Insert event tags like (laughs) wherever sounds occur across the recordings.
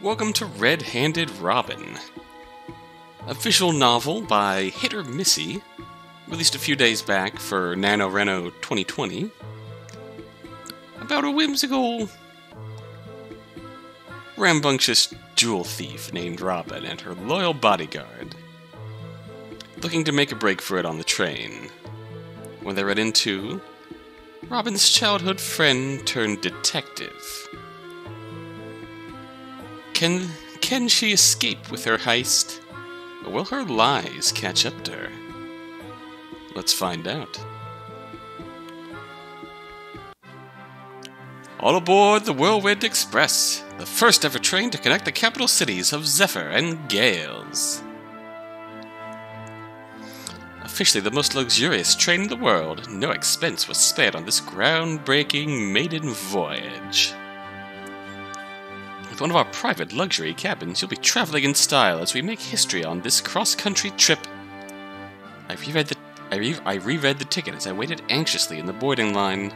Welcome to Red Handed Robin, visual novel by HitOrMissy, released a few days back for NaNoWriMo 2020, about a whimsical, rambunctious jewel thief named Robin and her loyal bodyguard, looking to make a break for it on the train. When they run into Robin's childhood friend turned detective. Can can she escape with her heist? Or will her lies catch up to her? Let's find out. All aboard the Whirlwind Express, the first ever train to connect the capital cities of Zephyr and Gales. Officially the most luxurious train in the world, no expense was spared on this groundbreaking maiden voyage. With one of our private luxury cabins, you'll be traveling in style as we make history on this cross-country trip. I reread the I, re I reread the ticket as I waited anxiously in the boarding line.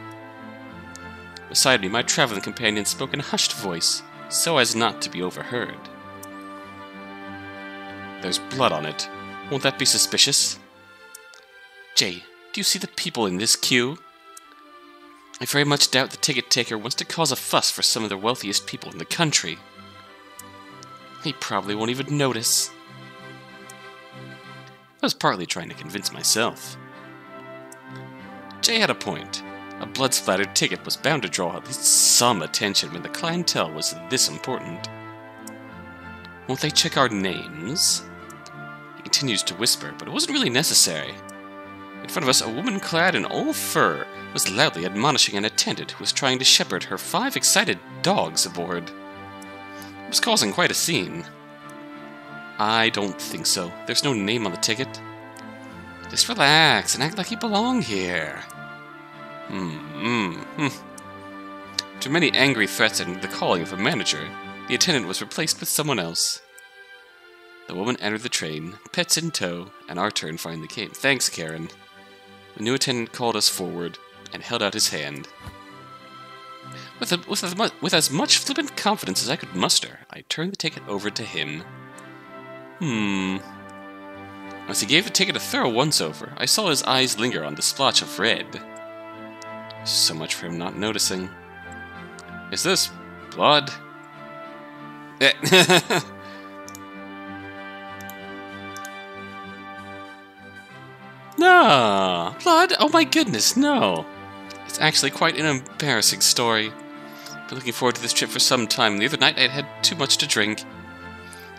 Beside me, my traveling companion spoke in a hushed voice, so as not to be overheard. There's blood on it. Won't that be suspicious? Jay, do you see the people in this queue? I very much doubt the ticket taker wants to cause a fuss for some of the wealthiest people in the country. He probably won't even notice. I was partly trying to convince myself. Jay had a point. A blood splattered ticket was bound to draw at least some attention when the clientele was this important. Won't they check our names? He continues to whisper, but it wasn't really necessary. In front of us, a woman clad in all fur was loudly admonishing an attendant who was trying to shepherd her five excited dogs aboard. It was causing quite a scene. I don't think so. There's no name on the ticket. Just relax and act like you belong here. Hmm, hmm, hmm. After many angry threats and the calling of a manager, the attendant was replaced with someone else. The woman entered the train, pets in tow, and our turn finally came. Thanks, Karen. The new attendant called us forward and held out his hand. With, a, with, a, with as much flippant confidence as I could muster, I turned the ticket over to him. Hmm. As he gave the ticket a thorough once-over, I saw his eyes linger on the splotch of red. So much for him not noticing. Is this blood? (laughs) no! Blood? Oh my goodness, no! It's actually quite an embarrassing story. Been looking forward to this trip for some time. The other night I had had too much to drink.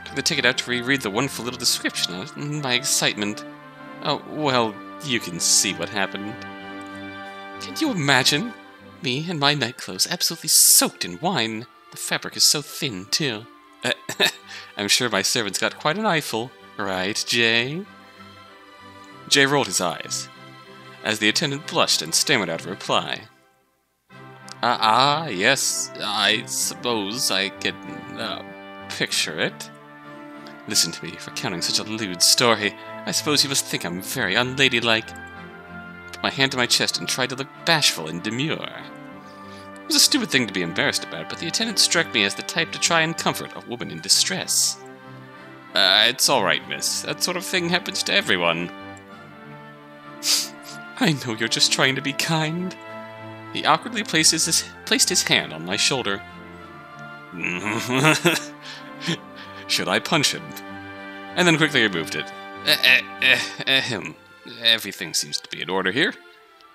Took the ticket out to reread the wonderful little description of it, and my excitement. Oh, well, you can see what happened. Can you imagine? Me and my nightclothes absolutely soaked in wine. The fabric is so thin, too. Uh, (laughs) I'm sure my servants got quite an eyeful. Right, Jay? Jay rolled his eyes, as the attendant blushed and stammered out a reply. Ah, ah, yes, I suppose I can uh, picture it. Listen to me for counting such a lewd story. I suppose you must think I'm very unladylike. Put my hand to my chest and tried to look bashful and demure. It was a stupid thing to be embarrassed about, but the attendant struck me as the type to try and comfort a woman in distress. Uh, it's alright, miss. That sort of thing happens to everyone. I know you're just trying to be kind. He awkwardly places his, placed his hand on my shoulder. (laughs) Should I punch him? And then quickly removed it. Eh, eh, eh, ahem. Everything seems to be in order here.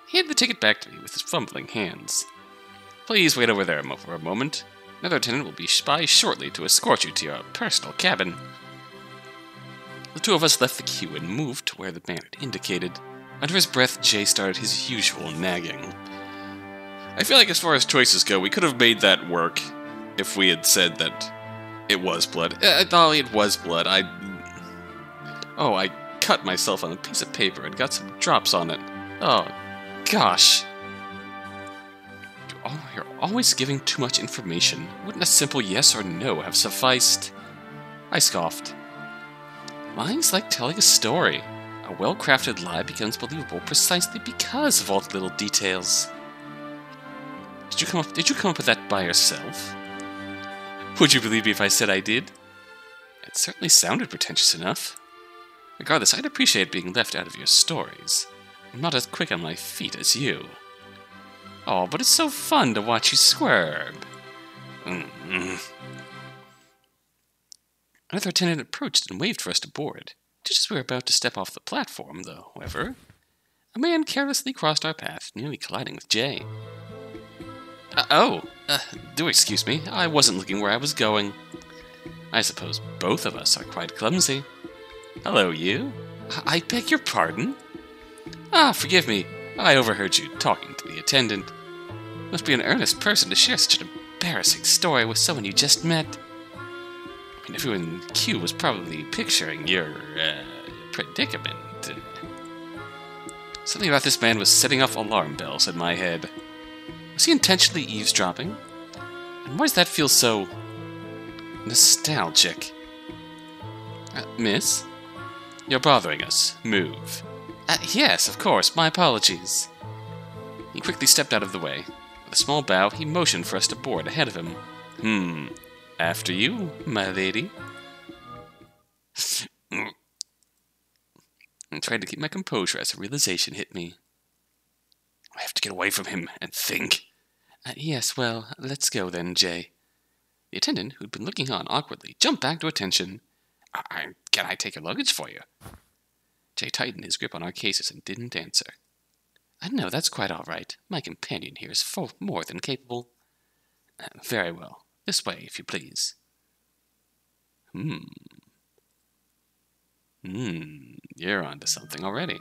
He handed the ticket back to me with his fumbling hands. Please wait over there for a moment. Another attendant will be by shortly to escort you to your personal cabin. The two of us left the queue and moved to where the man had indicated. Under his breath, Jay started his usual nagging. I feel like as far as choices go, we could have made that work if we had said that it was blood. Uh, oh, it was blood. I... Oh, I cut myself on a piece of paper and got some drops on it. Oh, gosh. You're always giving too much information. Wouldn't a simple yes or no have sufficed? I scoffed. Lying's like telling a story. A well-crafted lie becomes believable precisely because of all the little details. Did you come up did you come up with that by yourself? Would you believe me if I said I did? It certainly sounded pretentious enough. Regardless, I'd appreciate being left out of your stories. I'm not as quick on my feet as you. Oh, but it's so fun to watch you squirm. Mm-hmm. Another attendant approached and waved for us to board. Just as we were about to step off the platform, though, however, a man carelessly crossed our path, nearly colliding with Jay. Uh, oh, uh, do excuse me. I wasn't looking where I was going. I suppose both of us are quite clumsy. Hello, you. I beg your pardon? Ah, forgive me. I overheard you talking to the attendant. Must be an earnest person to share such an embarrassing story with someone you just met. Mean, everyone in queue was probably picturing your uh, predicament. Something about this man was setting off alarm bells in my head. Was he intentionally eavesdropping? And why does that feel so nostalgic? Uh, miss? You're bothering us. Move. Uh, yes, of course. My apologies. He quickly stepped out of the way. With a small bow, he motioned for us to board ahead of him. Hmm. After you, my lady. I tried to keep my composure as a realization hit me. I have to get away from him and think. Uh, yes, well, let's go then, Jay. The attendant, who'd been looking on awkwardly, jumped back to attention. I, can I take your luggage for you? Jay tightened his grip on our cases and didn't answer. Uh, no, that's quite all right. My companion here is far more than capable. Uh, very well. This way, if you please. Hmm. Hmm, you're onto something already.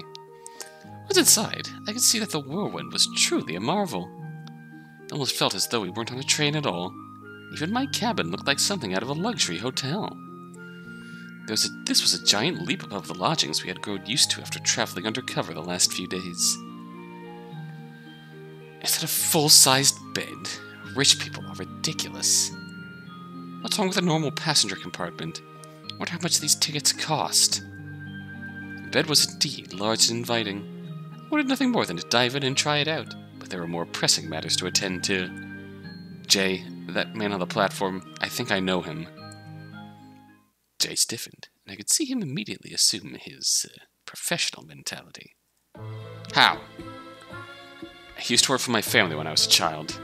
Once inside, I could see that the whirlwind was truly a marvel. It almost felt as though we weren't on a train at all. Even my cabin looked like something out of a luxury hotel. Was a, this was a giant leap above the lodgings we had grown used to after traveling undercover the last few days. Is it a full-sized bed? Rich people are ridiculous. What's wrong with a normal passenger compartment? I wonder how much these tickets cost. The bed was indeed large and inviting. I wanted nothing more than to dive in and try it out, but there were more pressing matters to attend to. Jay, that man on the platform, I think I know him. Jay stiffened, and I could see him immediately assume his uh, professional mentality. How? He used to work for my family when I was a child.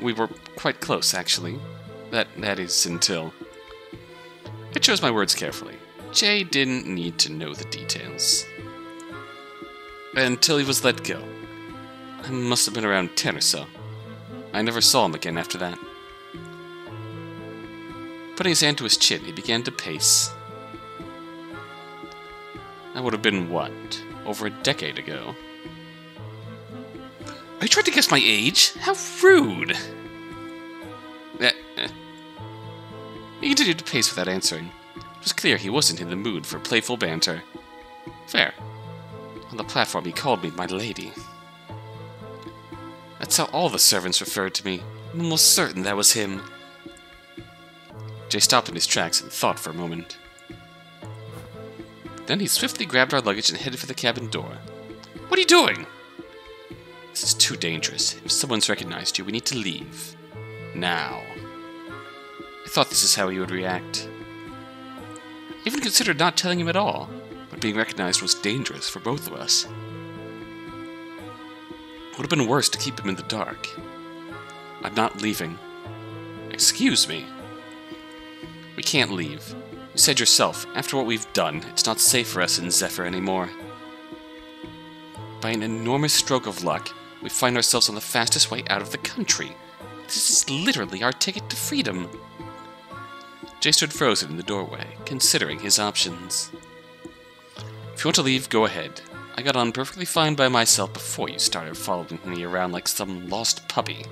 We were quite close, actually. That that is until. I chose my words carefully. Jay didn't need to know the details. Until he was let go. I must have been around 10 or so. I never saw him again after that. Putting his hand to his chin, he began to pace. That would have been what? Over a decade ago. Are you trying to guess my age? How rude! (laughs) He continued to pace without answering. It was clear he wasn't in the mood for playful banter. Fair. On the platform, he called me my lady. That's how all the servants referred to me. I'm almost certain that was him. Jay stopped in his tracks and thought for a moment. Then he swiftly grabbed our luggage and headed for the cabin door. What are you doing? This is too dangerous. If someone's recognized you, we need to leave. Now. I thought this is how he would react. I even considered not telling him at all, but being recognized was dangerous for both of us. It would have been worse to keep him in the dark. I'm not leaving. Excuse me. We can't leave. You said yourself, after what we've done, it's not safe for us in Zephyr anymore. By an enormous stroke of luck, we find ourselves on the fastest way out of the country. This is literally our ticket to freedom. Jay stood frozen in the doorway, considering his options. If you want to leave, go ahead. I got on perfectly fine by myself before you started following me around like some lost puppy.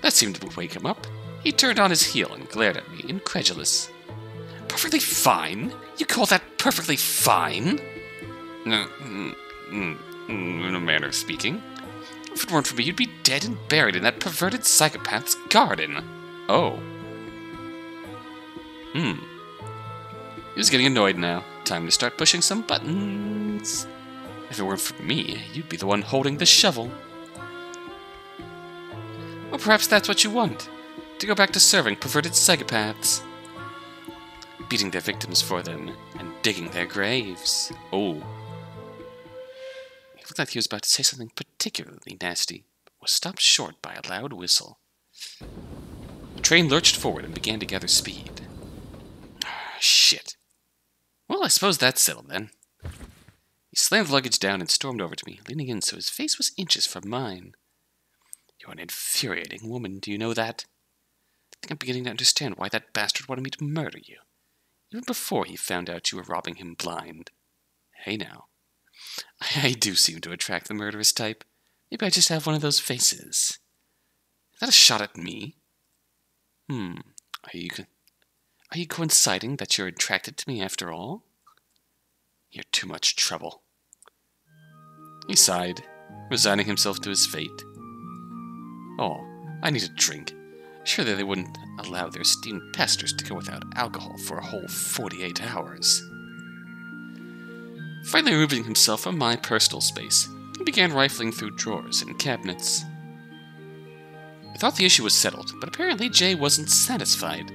That seemed to wake him up. He turned on his heel and glared at me, incredulous. Perfectly fine? You call that perfectly fine? No, mm, mm, mm, in a manner of speaking. If it weren't for me, you'd be dead and buried in that perverted psychopath's garden. Oh. Hmm. He was getting annoyed now. Time to start pushing some buttons. If it weren't for me, you'd be the one holding the shovel. Or perhaps that's what you want to go back to serving perverted psychopaths, beating their victims for them, and digging their graves. Oh. Looked like he was about to say something particularly nasty, was stopped short by a loud whistle. The train lurched forward and began to gather speed. Ah, shit. Well, I suppose that's settled then. He slammed the luggage down and stormed over to me, leaning in so his face was inches from mine. You're an infuriating woman, do you know that? I think I'm beginning to understand why that bastard wanted me to murder you. Even before he found out you were robbing him blind. Hey now. I do seem to attract the murderous type. Maybe I just have one of those faces. Is that a shot at me? Hmm. Are you are you coinciding that you're attracted to me after all? You're too much trouble. He sighed, resigning himself to his fate. Oh, I need a drink. Surely they wouldn't allow their esteemed pastors to go without alcohol for a whole 48 hours. Finally removing himself from my personal space, he began rifling through drawers and cabinets. I thought the issue was settled, but apparently Jay wasn't satisfied.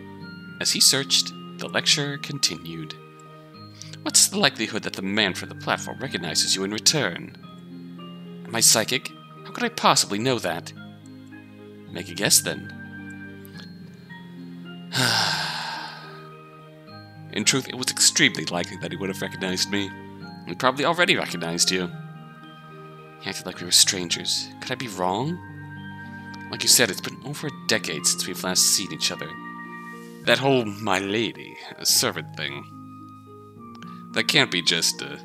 As he searched, the lecture continued. What's the likelihood that the man from the platform recognizes you in return? Am I psychic? How could I possibly know that? Make a guess, then. (sighs) in truth, it was extremely likely that he would have recognized me. He probably already recognized you. He acted like we were strangers. Could I be wrong? Like you said, it's been over a decade since we've last seen each other. That whole my lady, a servant thing. That can't be just uh,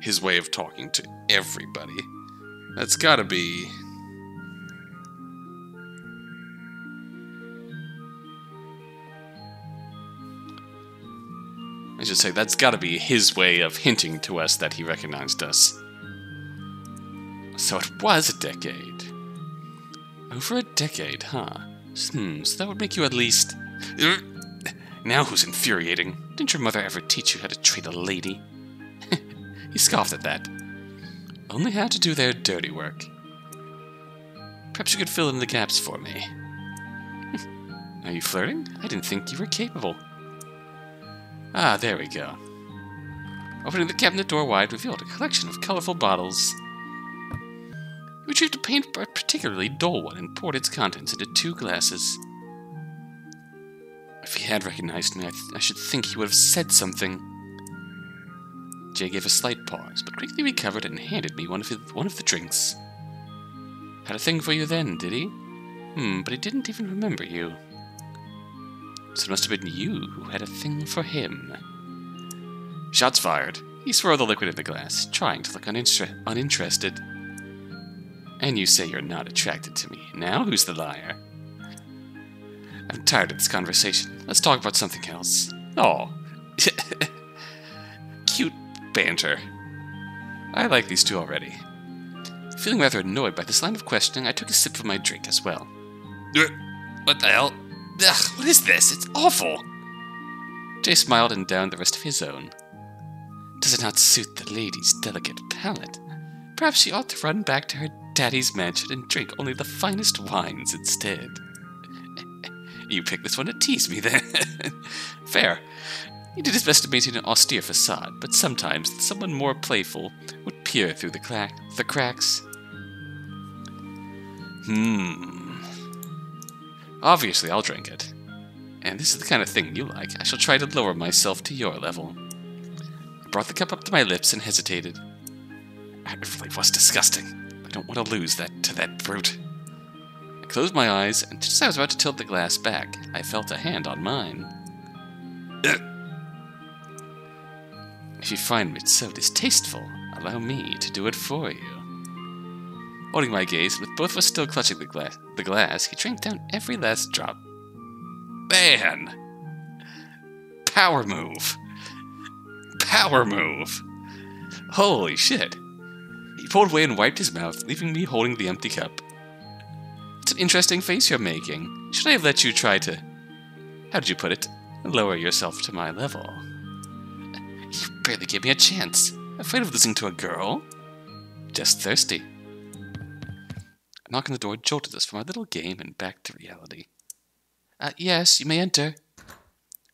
his way of talking to everybody. That's gotta be. I should say, that's gotta be his way of hinting to us that he recognized us. So it was a decade. Over a decade, huh? Hmm, so that would make you at least. (laughs) Now who's infuriating? Didn't your mother ever teach you how to treat a lady? (laughs) he scoffed at that. Only how to do their dirty work. Perhaps you could fill in the gaps for me. (laughs) Are you flirting? I didn't think you were capable. Ah, there we go. Opening the cabinet door wide revealed a collection of colorful bottles. He retrieved a, paint, a particularly dull one and poured its contents into two glasses. If he had recognized me, I, I should think he would have said something. Jay gave a slight pause, but quickly recovered and handed me one of, his, one of the drinks. Had a thing for you then, did he? Hmm, but he didn't even remember you. So it must have been you who had a thing for him. Shots fired. He swirled the liquid in the glass, trying to look uninter uninterested. And you say you're not attracted to me. Now who's the liar? I'm tired of this conversation. Let's talk about something else. Oh. (laughs) Cute banter. I like these two already. Feeling rather annoyed by this line of questioning, I took a sip of my drink as well. Uh, what the hell? Ugh, what is this? It's awful! Jay smiled and downed the rest of his own. Does it not suit the lady's delicate palate? Perhaps she ought to run back to her daddy's mansion and drink only the finest wines instead. You picked this one to tease me, then. (laughs) Fair. He did his best to maintain an austere facade, but sometimes someone more playful would peer through the, the cracks. Hmm. Obviously, I'll drink it. And this is the kind of thing you like. I shall try to lower myself to your level. I brought the cup up to my lips and hesitated. It really was disgusting. I don't want to lose that to that brute I closed my eyes, and just as I was about to tilt the glass back, I felt a hand on mine. if you find it so distasteful, allow me to do it for you. Holding my gaze, with both of us still clutching the, gla- the glass, he drank down every last drop. Man! Power move! Power move! Holy shit! He pulled away and wiped his mouth, leaving me holding the empty cup. It's an interesting face you're making. Should I have let you try to. How did you put it? Lower yourself to my level. You barely gave me a chance. Afraid of losing to a girl? Just thirsty. Knock on the door jolted us from our little game and back to reality. Uh, yes, you may enter.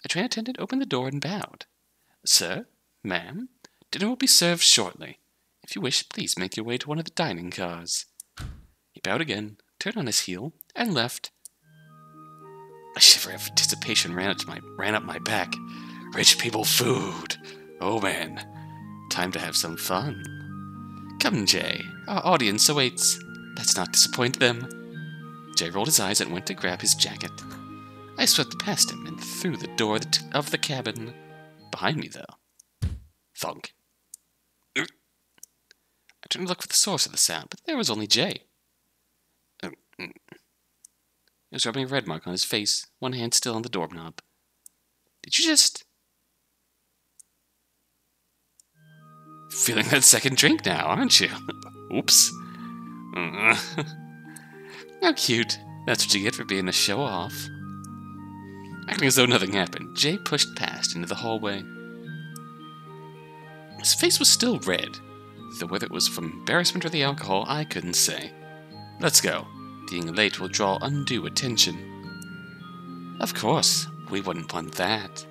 A train attendant opened the door and bowed. Sir, ma'am, dinner will be served shortly. If you wish, please make your way to one of the dining cars. He bowed again, turned on his heel, and left. A shiver of anticipation ran up, my, ran up my back. Rich people food! Oh man, time to have some fun. Come, Jay, our audience awaits. Let's not disappoint them. Jay rolled his eyes and went to grab his jacket. I swept past him and through the door of the cabin. Behind me, though. Thunk. I turned to look for the source of the sound, but there was only Jay. Oh, mm. He was rubbing a red mark on his face, one hand still on the doorknob. Did you just... Feeling that second drink now, aren't you? (laughs) Oops. (laughs) How cute. That's what you get for being a show off. Acting as though nothing happened, Jay pushed past into the hallway. His face was still red, though whether it was from embarrassment or the alcohol, I couldn't say. Let's go. Being late will draw undue attention. Of course, we wouldn't want that.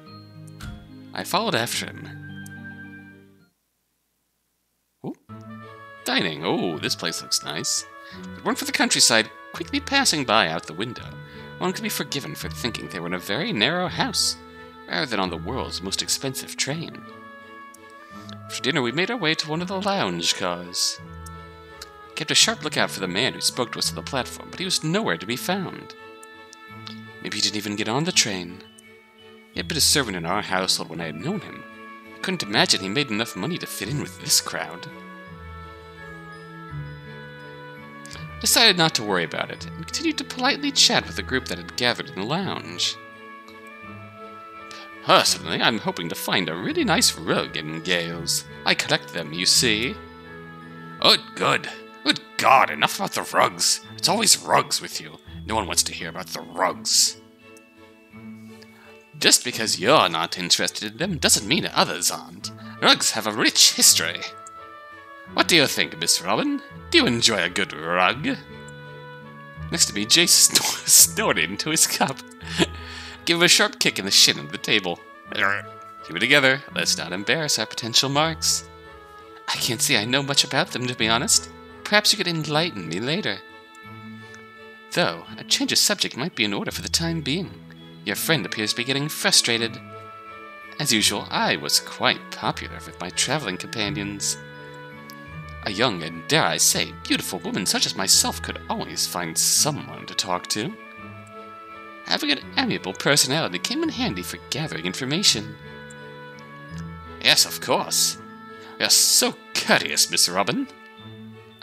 I followed after him. Ooh. Dining. Oh, this place looks nice. It weren't for the countryside quickly passing by out the window, one could be forgiven for thinking they were in a very narrow house, rather than on the world's most expensive train. For dinner, we made our way to one of the lounge cars kept a sharp lookout for the man who spoke to us on the platform, but he was nowhere to be found. Maybe he didn't even get on the train. He had been a servant in our household when I had known him. I couldn't imagine he made enough money to fit in with this crowd. Decided not to worry about it, and continued to politely chat with the group that had gathered in the lounge. Personally, I'm hoping to find a really nice rug in Gales. I collect them, you see. Oh, good. Good God, enough about the rugs. It's always rugs with you. No one wants to hear about the rugs. Just because you're not interested in them doesn't mean others aren't. Rugs have a rich history. What do you think, Miss Robin? Do you enjoy a good rug? Next to me, Jay (laughs) snorted into his cup. (laughs) Give him a sharp kick in the shin of the table. Keep it together. Let's not embarrass our potential marks. I can't say I know much about them, to be honest. Perhaps you could enlighten me later. Though, a change of subject might be in order for the time being. Your friend appears to be getting frustrated. As usual, I was quite popular with my traveling companions. A young and, dare I say, beautiful woman such as myself could always find someone to talk to. Having an amiable personality came in handy for gathering information. Yes, of course. You're so courteous, Miss Robin.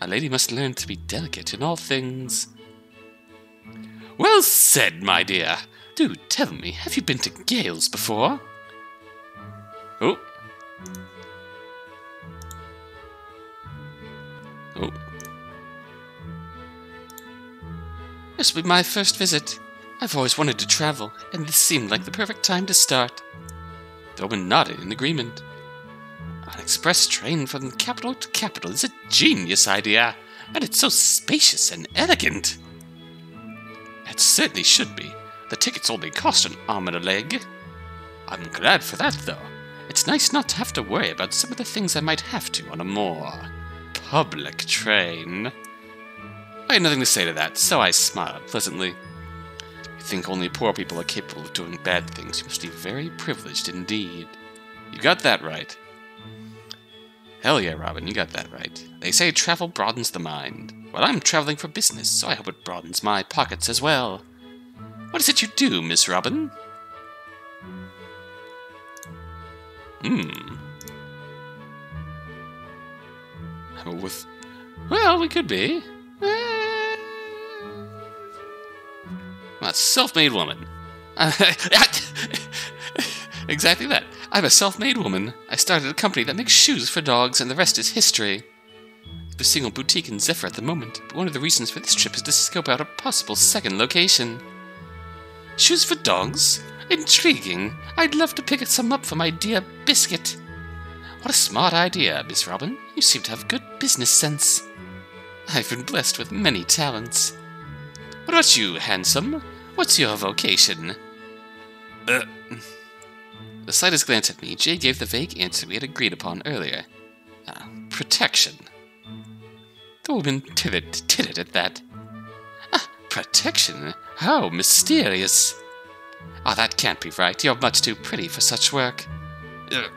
A lady must learn to be delicate in all things. Well said, my dear. Do tell me, have you been to Gales before? Oh. Oh. This will be my first visit. I've always wanted to travel, and this seemed like the perfect time to start. Woman nodded in agreement. An express train from capital to capital is a genius idea, and it's so spacious and elegant. It certainly should be. The tickets only cost an arm and a leg. I'm glad for that, though. It's nice not to have to worry about some of the things I might have to on a more public train. I had nothing to say to that, so I smiled pleasantly. You think only poor people are capable of doing bad things, you must be very privileged indeed. You got that right. Hell yeah, Robin, you got that right. They say travel broadens the mind. Well, I'm traveling for business, so I hope it broadens my pockets as well. What is it you do, Miss Robin? Hmm. With. Well, we could be. Eh. A self made woman. (laughs) exactly that. I'm a self made woman. I started a company that makes shoes for dogs, and the rest is history. We're single boutique in Zephyr at the moment, but one of the reasons for this trip is to scope out a possible second location. Shoes for dogs? Intriguing. I'd love to pick some up for my dear Biscuit. What a smart idea, Miss Robin. You seem to have good business sense. I've been blessed with many talents. What about you, handsome? What's your vocation? Uh. The slightest glance at me, Jay gave the vague answer we had agreed upon earlier. Uh, protection. The woman tittered, tittered at that. Ah, protection? How mysterious! Ah, oh, that can't be right. You're much too pretty for such work. Uh,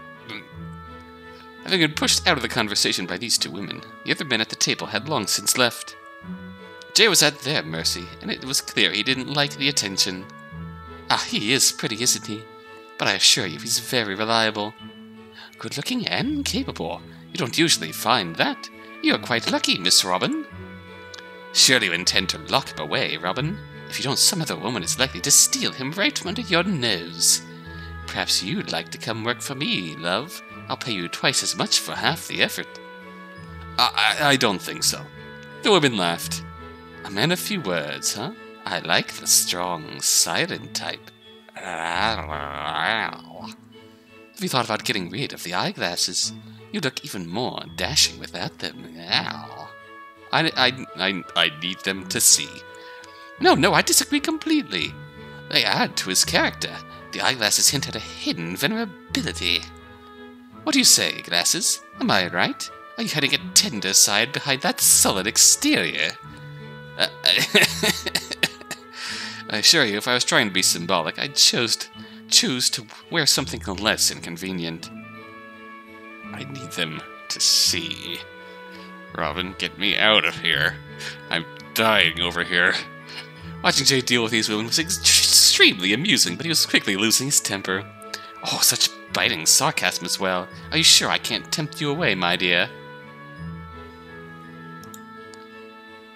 Having been pushed out of the conversation by these two women, the other men at the table had long since left. Jay was at their mercy, and it was clear he didn't like the attention. Ah, he is pretty, isn't he? But I assure you, he's very reliable. Good looking and capable. You don't usually find that. You're quite lucky, Miss Robin. Surely you intend to lock him away, Robin. If you don't, some other woman is likely to steal him right from under your nose. Perhaps you'd like to come work for me, love. I'll pay you twice as much for half the effort. I, I, I don't think so. The woman laughed. A man of few words, huh? I like the strong, silent type. Have you thought about getting rid of the eyeglasses? You look even more dashing without them. I, I, I, I need them to see. No, no, I disagree completely. They add to his character. The eyeglasses hint at a hidden vulnerability. What do you say, Glasses? Am I right? Are you hiding a tender side behind that sullen exterior? Uh, (laughs) I assure you, if I was trying to be symbolic, I'd choose to, choose to wear something less inconvenient. I need them to see. Robin, get me out of here. I'm dying over here. Watching Jay deal with these women was extremely amusing, but he was quickly losing his temper. Oh, such biting sarcasm as well. Are you sure I can't tempt you away, my dear?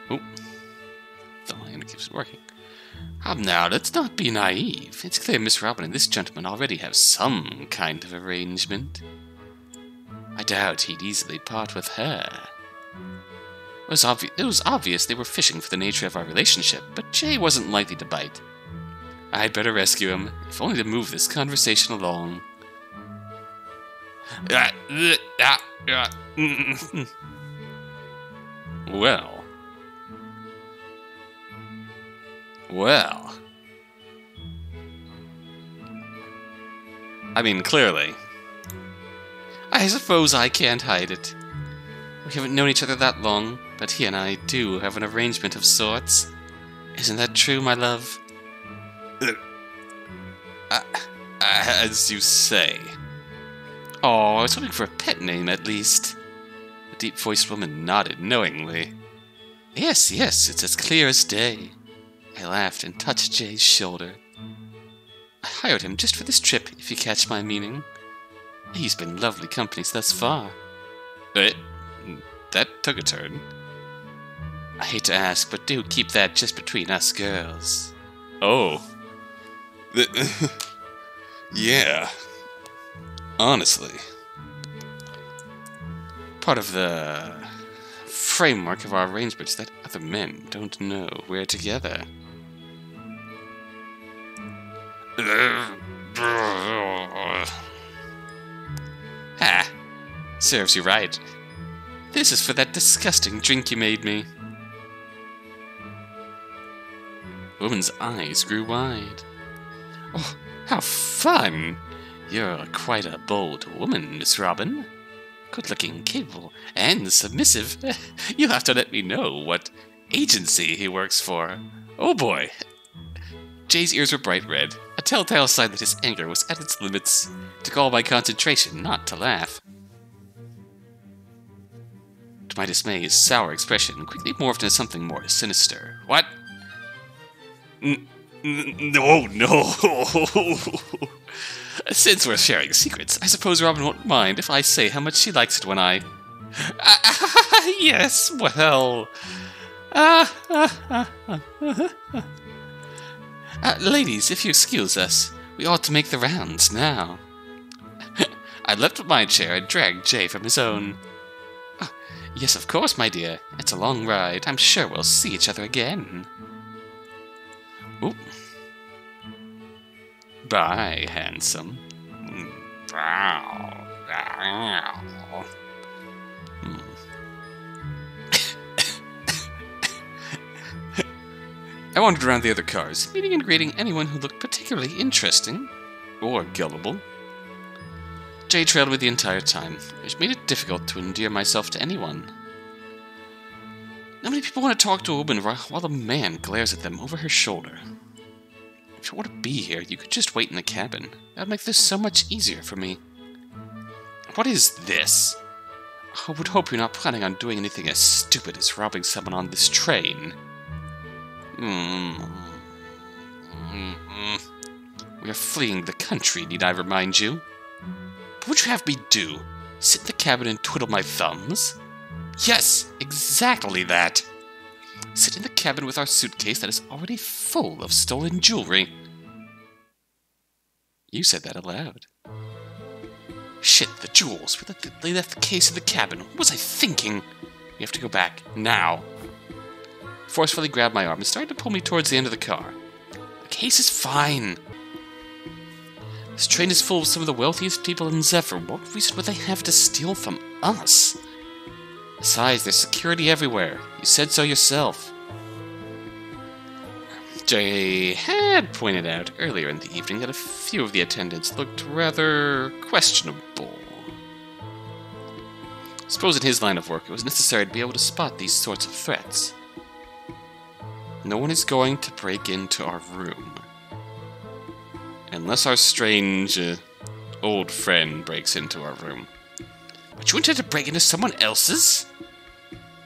Oh. The line keeps working. Um, now, let's not be naive. It's clear Miss Robin and this gentleman already have some kind of arrangement. I doubt he'd easily part with her. It was, it was obvious they were fishing for the nature of our relationship, but Jay wasn't likely to bite. I'd better rescue him, if only to move this conversation along. Well. Well. I mean, clearly. I suppose I can't hide it. We haven't known each other that long, but he and I do have an arrangement of sorts. Isn't that true, my love? Uh, uh, as you say. Oh, I was hoping for a pet name at least. The deep voiced woman nodded knowingly. Yes, yes, it's as clear as day. I laughed and touched Jay's shoulder. I hired him just for this trip, if you catch my meaning. He's been lovely company thus far. But that took a turn. I hate to ask, but do keep that just between us girls. Oh. (laughs) yeah, honestly, part of the framework of our arrangements that other men don't know we're together. (laughs) ah, serves you right. This is for that disgusting drink you made me. Woman's eyes grew wide. Oh, how fun! You're quite a bold woman, Miss Robin. Good looking, capable, and submissive. (laughs) You'll have to let me know what agency he works for. Oh boy! Jay's ears were bright red, a telltale sign that his anger was at its limits. It took all my concentration not to laugh. To my dismay, his sour expression quickly morphed into something more sinister. What? No, no! (laughs) Since we're sharing secrets, I suppose Robin won't mind if I say how much she likes it when I. (laughs) Yes, well. (laughs) Uh, ladies, if you excuse us, we ought to make the rounds now. I leapt my chair and dragged Jay from his own. yes, of course, my dear. It's a long ride. I'm sure we'll see each other again. Bye, handsome. (coughs) I wandered around the other cars, meeting and greeting anyone who looked particularly interesting or gullible. Jay trailed me the entire time, which made it difficult to endear myself to anyone. Not many people want to talk to a woman while the man glares at them over her shoulder. If you want to be here, you could just wait in the cabin. That would make this so much easier for me. What is this? I would hope you're not planning on doing anything as stupid as robbing someone on this train. Mm. Mm. We are fleeing the country, need I remind you? What would you have me do? Sit in the cabin and twiddle my thumbs? Yes, exactly that. Sit in the cabin with our suitcase that is already full of stolen jewelry. You said that aloud. Shit, the jewels. They left the case in the cabin. What was I thinking? We have to go back. Now forcefully grabbed my arm and started to pull me towards the end of the car. The case is fine. This train is full of some of the wealthiest people in Zephyr. What reason would they have to steal from us? Besides, there's security everywhere. You said so yourself. Jay had pointed out earlier in the evening that a few of the attendants looked rather questionable. Suppose in his line of work it was necessary to be able to spot these sorts of threats. No one is going to break into our room. Unless our strange uh, old friend breaks into our room. But you intend to break into someone else's?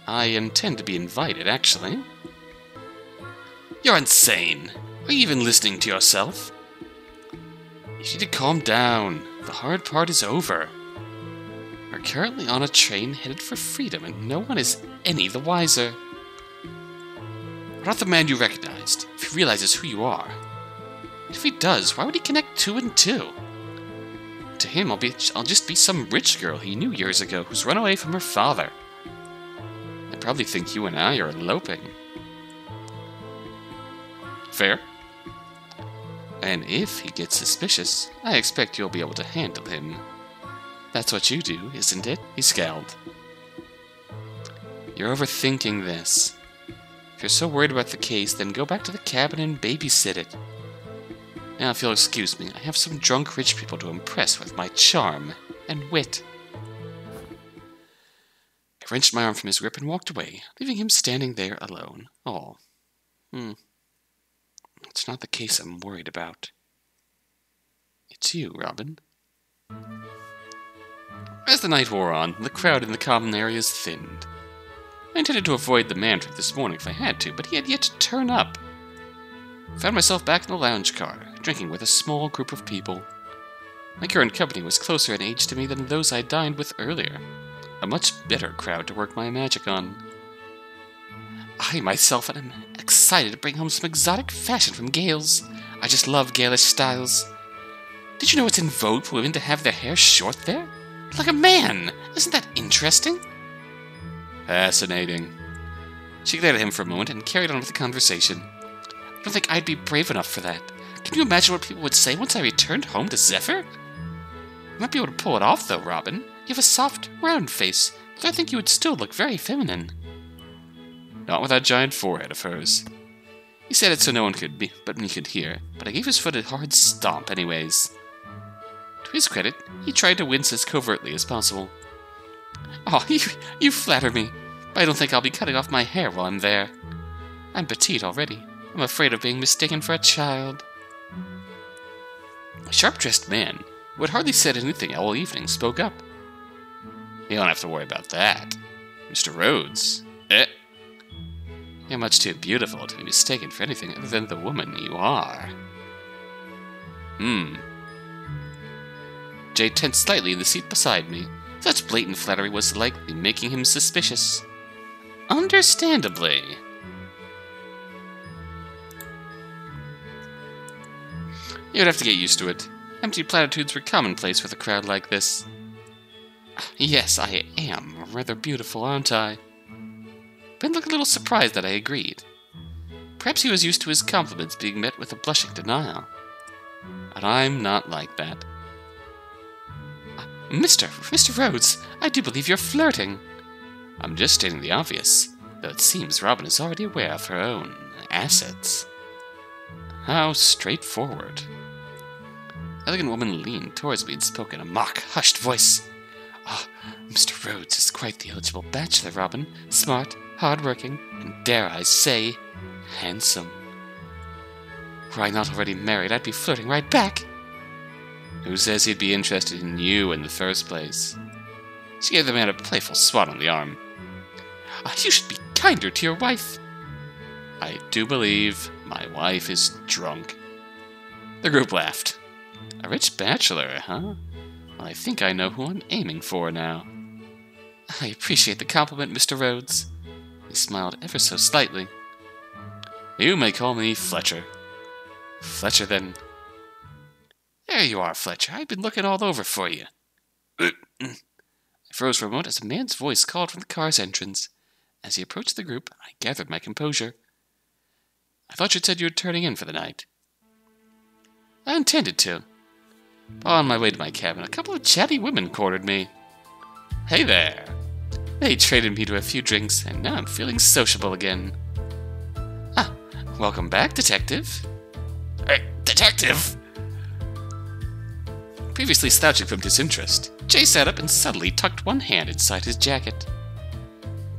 I intend to be invited, actually. You're insane. Are you even listening to yourself? You need to calm down. The hard part is over. We're currently on a train headed for freedom, and no one is any the wiser. Not the man you recognized, if he realizes who you are. If he does, why would he connect two and two? To him, I'll be I'll just be some rich girl he knew years ago who's run away from her father. They probably think you and I are eloping. Fair? And if he gets suspicious, I expect you'll be able to handle him. That's what you do, isn't it? He scowled. You're overthinking this. If you're so worried about the case, then go back to the cabin and babysit it. Now, if you'll excuse me, I have some drunk rich people to impress with my charm and wit. I wrenched my arm from his grip and walked away, leaving him standing there alone. Oh. Hmm. It's not the case I'm worried about. It's you, Robin. As the night wore on, the crowd in the common areas thinned. I intended to avoid the man this morning if I had to, but he had yet to turn up. I found myself back in the lounge car, drinking with a small group of people. My current company was closer in age to me than those I dined with earlier. A much better crowd to work my magic on. I myself am excited to bring home some exotic fashion from Gales. I just love Galish styles. Did you know it's in vogue for women to have their hair short there? Like a man! Isn't that interesting? Fascinating. She glared at him for a moment and carried on with the conversation. I don't think I'd be brave enough for that. Can you imagine what people would say once I returned home to Zephyr? You might be able to pull it off, though, Robin. You have a soft, round face, but I think you would still look very feminine. Not with that giant forehead of hers. He said it so no one could be, but me could hear, but I gave his foot a hard stomp anyways. To his credit, he tried to wince as covertly as possible. Oh, (laughs) you, you flatter me. But I don't think I'll be cutting off my hair while I'm there. I'm petite already. I'm afraid of being mistaken for a child. A sharp-dressed man, who had hardly said anything all evening, spoke up. You don't have to worry about that. Mr. Rhodes. Eh? You're much too beautiful to be mistaken for anything other than the woman you are. Hmm. Jay tensed slightly in the seat beside me, such blatant flattery was likely making him suspicious. Understandably. You'd have to get used to it. Empty platitudes were commonplace with a crowd like this. Yes, I am rather beautiful, aren't I? Ben looked a little surprised that I agreed. Perhaps he was used to his compliments being met with a blushing denial. But I'm not like that. Uh, Mr. Mr. Rhodes, I do believe you're flirting. I'm just stating the obvious, though it seems Robin is already aware of her own assets. How straightforward. Elegant woman leaned towards me and spoke in a mock, hushed voice. Ah, oh, Mr. Rhodes is quite the eligible bachelor, Robin. Smart, hard-working, and dare I say, handsome. Were I not already married, I'd be flirting right back. Who says he'd be interested in you in the first place? She gave the man a playful swat on the arm. Oh, you should be kinder to your wife. I do believe my wife is drunk. The group laughed. A rich bachelor, huh? Well, I think I know who I'm aiming for now. I appreciate the compliment, Mr. Rhodes. He smiled ever so slightly. You may call me Fletcher. Fletcher, then. There you are, Fletcher. I've been looking all over for you. I froze for a moment as a man's voice called from the car's entrance. As he approached the group, I gathered my composure. I thought you'd said you were turning in for the night. I intended to. On my way to my cabin, a couple of chatty women cornered me. Hey there! They traded me to a few drinks, and now I'm feeling sociable again. Ah, welcome back, Detective. Hey, Detective! Previously slouching from disinterest, Jay sat up and suddenly tucked one hand inside his jacket.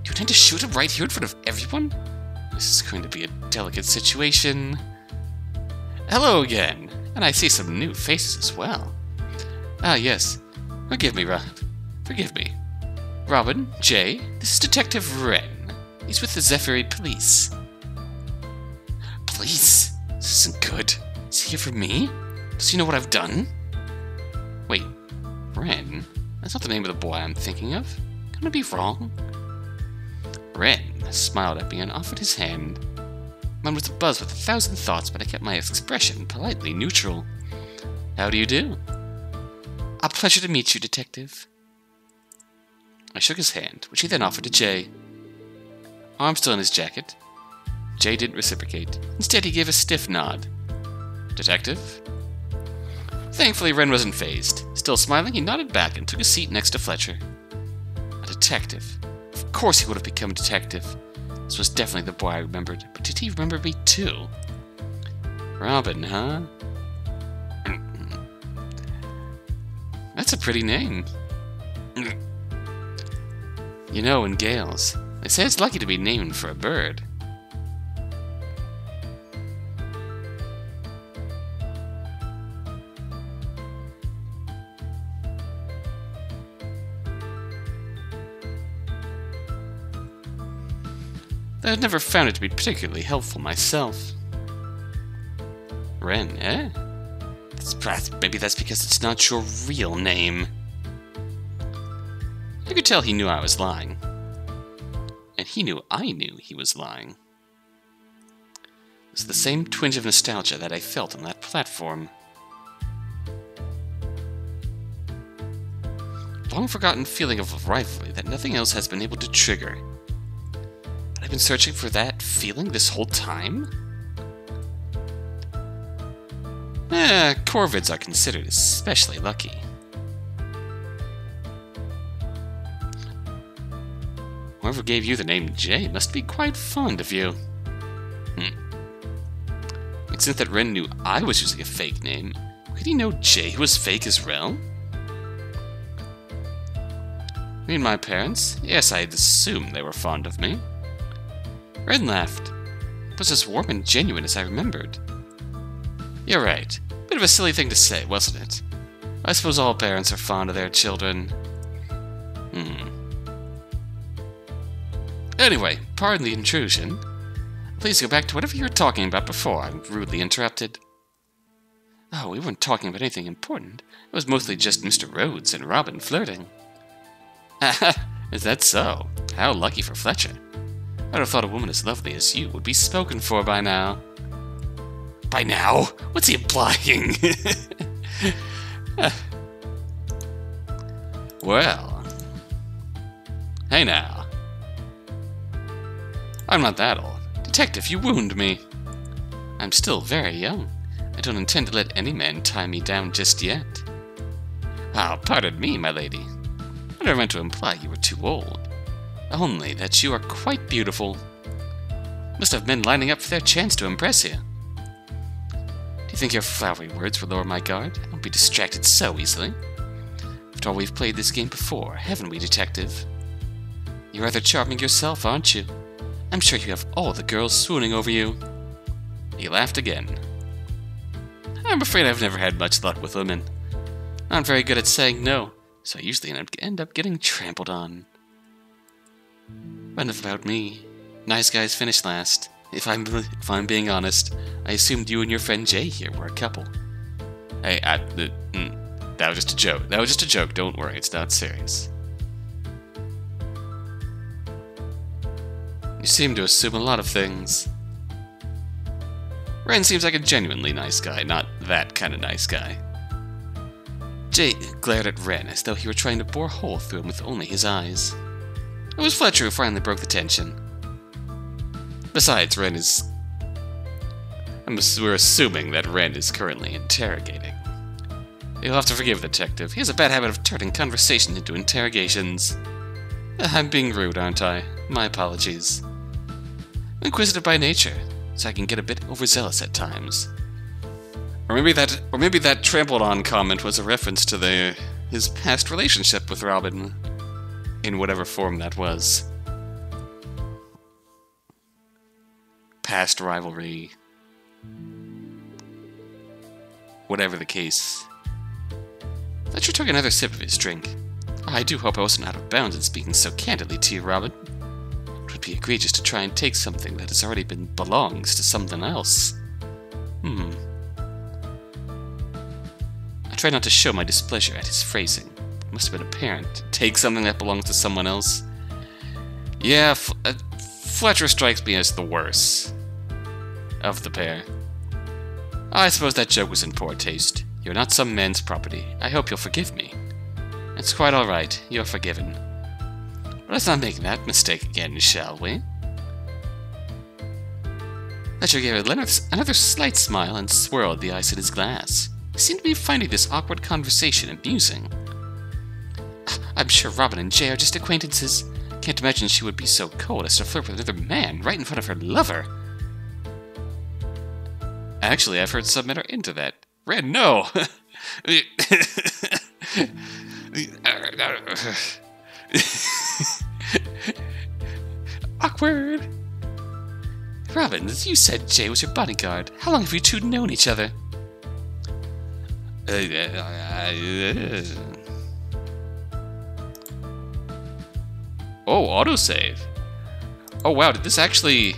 You intend to shoot him right here in front of everyone? This is going to be a delicate situation. Hello again, and I see some new faces as well. Ah, yes. Forgive me, Rob. Forgive me. Robin, Jay, this is Detective Wren. He's with the Zephyri Police. Police? This isn't good. Is he here for me? Does he know what I've done? Wait, Wren? That's not the name of the boy I'm thinking of. Can I be wrong? Wren smiled at me and offered his hand. Mine was abuzz with a thousand thoughts, but I kept my expression politely neutral. How do you do? A pleasure to meet you, Detective. I shook his hand, which he then offered to Jay. Arm still in his jacket. Jay didn't reciprocate. Instead, he gave a stiff nod. Detective? Thankfully, Wren wasn't phased. Still smiling, he nodded back and took a seat next to Fletcher. A detective. Of course he would have become a detective. This was definitely the boy I remembered, but did he remember me too? Robin, huh? (clears throat) That's a pretty name. (clears throat) You know, in Gales, they say it's lucky to be named for a bird. I've never found it to be particularly helpful myself. Wren, eh? That's, maybe that's because it's not your real name. I could tell he knew I was lying. And he knew I knew he was lying. It was the same twinge of nostalgia that I felt on that platform. Long forgotten feeling of rivalry that nothing else has been able to trigger. I've been searching for that feeling this whole time? Eh, Corvids are considered especially lucky. Whoever gave you the name Jay must be quite fond of you. Hmm. And since that Wren knew I was using a fake name, could he know Jay was fake as well? I mean, my parents? Yes, I'd assume they were fond of me. Wren laughed. It was as warm and genuine as I remembered. You're right. Bit of a silly thing to say, wasn't it? I suppose all parents are fond of their children. Hmm. Anyway, pardon the intrusion. Please go back to whatever you were talking about before I'm rudely interrupted. Oh, we weren't talking about anything important. It was mostly just Mr. Rhodes and Robin flirting. (laughs) Is that so? How lucky for Fletcher. I'd have thought a woman as lovely as you would be spoken for by now. By now? What's he implying? (laughs) well. Hey now. I'm not that old. Detective, you wound me. I'm still very young. I don't intend to let any man tie me down just yet. Ah, oh, pardon me, my lady. I never meant to imply you were too old only that you are quite beautiful. Must have men lining up for their chance to impress you. Do you think your flowery words will lower my guard? I won't be distracted so easily. After all, we've played this game before, haven't we, detective? You're rather charming yourself, aren't you? I'm sure you have all the girls swooning over you. He laughed again. I'm afraid I've never had much luck with women. Not very good at saying no, so I usually end up getting trampled on. Enough about me. Nice guys finish last. If I'm if I'm being honest, I assumed you and your friend Jay here were a couple. Hey, I, uh, mm, that was just a joke. That was just a joke. Don't worry, it's not serious. You seem to assume a lot of things. Wren seems like a genuinely nice guy, not that kind of nice guy. Jay glared at Wren as though he were trying to bore a hole through him with only his eyes. It was Fletcher who finally broke the tension. Besides, Wren is... we're assuming that Wren is currently interrogating. You'll have to forgive the detective. He has a bad habit of turning conversation into interrogations. (laughs) I'm being rude, aren't I? My apologies. I'm inquisitive by nature, so I can get a bit overzealous at times. Or maybe that, or maybe that trampled on comment was a reference to the his past relationship with Robin, in whatever form that was. Past rivalry. Whatever the case. Fletcher took another sip of his drink. I do hope I wasn't out of bounds in speaking so candidly to you, Robin. It would be egregious to try and take something that has already been belongs to something else. Hmm. I tried not to show my displeasure at his phrasing. Must have been a parent, Take something that belongs to someone else. Yeah, F uh, Fletcher strikes me as the worst of the pair. I suppose that joke was in poor taste. You're not some man's property. I hope you'll forgive me. It's quite alright. You're forgiven. Let's not make that mistake again, shall we? Fletcher gave another slight smile and swirled the ice in his glass. He seemed to be finding this awkward conversation amusing. I'm sure Robin and Jay are just acquaintances. Can't imagine she would be so cold as to flirt with another man right in front of her lover. Actually, I've heard some men are into that. Red, no! (laughs) Awkward! Robin, you said Jay was your bodyguard. How long have you two known each other? Uh, uh, uh, oh, autosave. Oh wow, did this actually...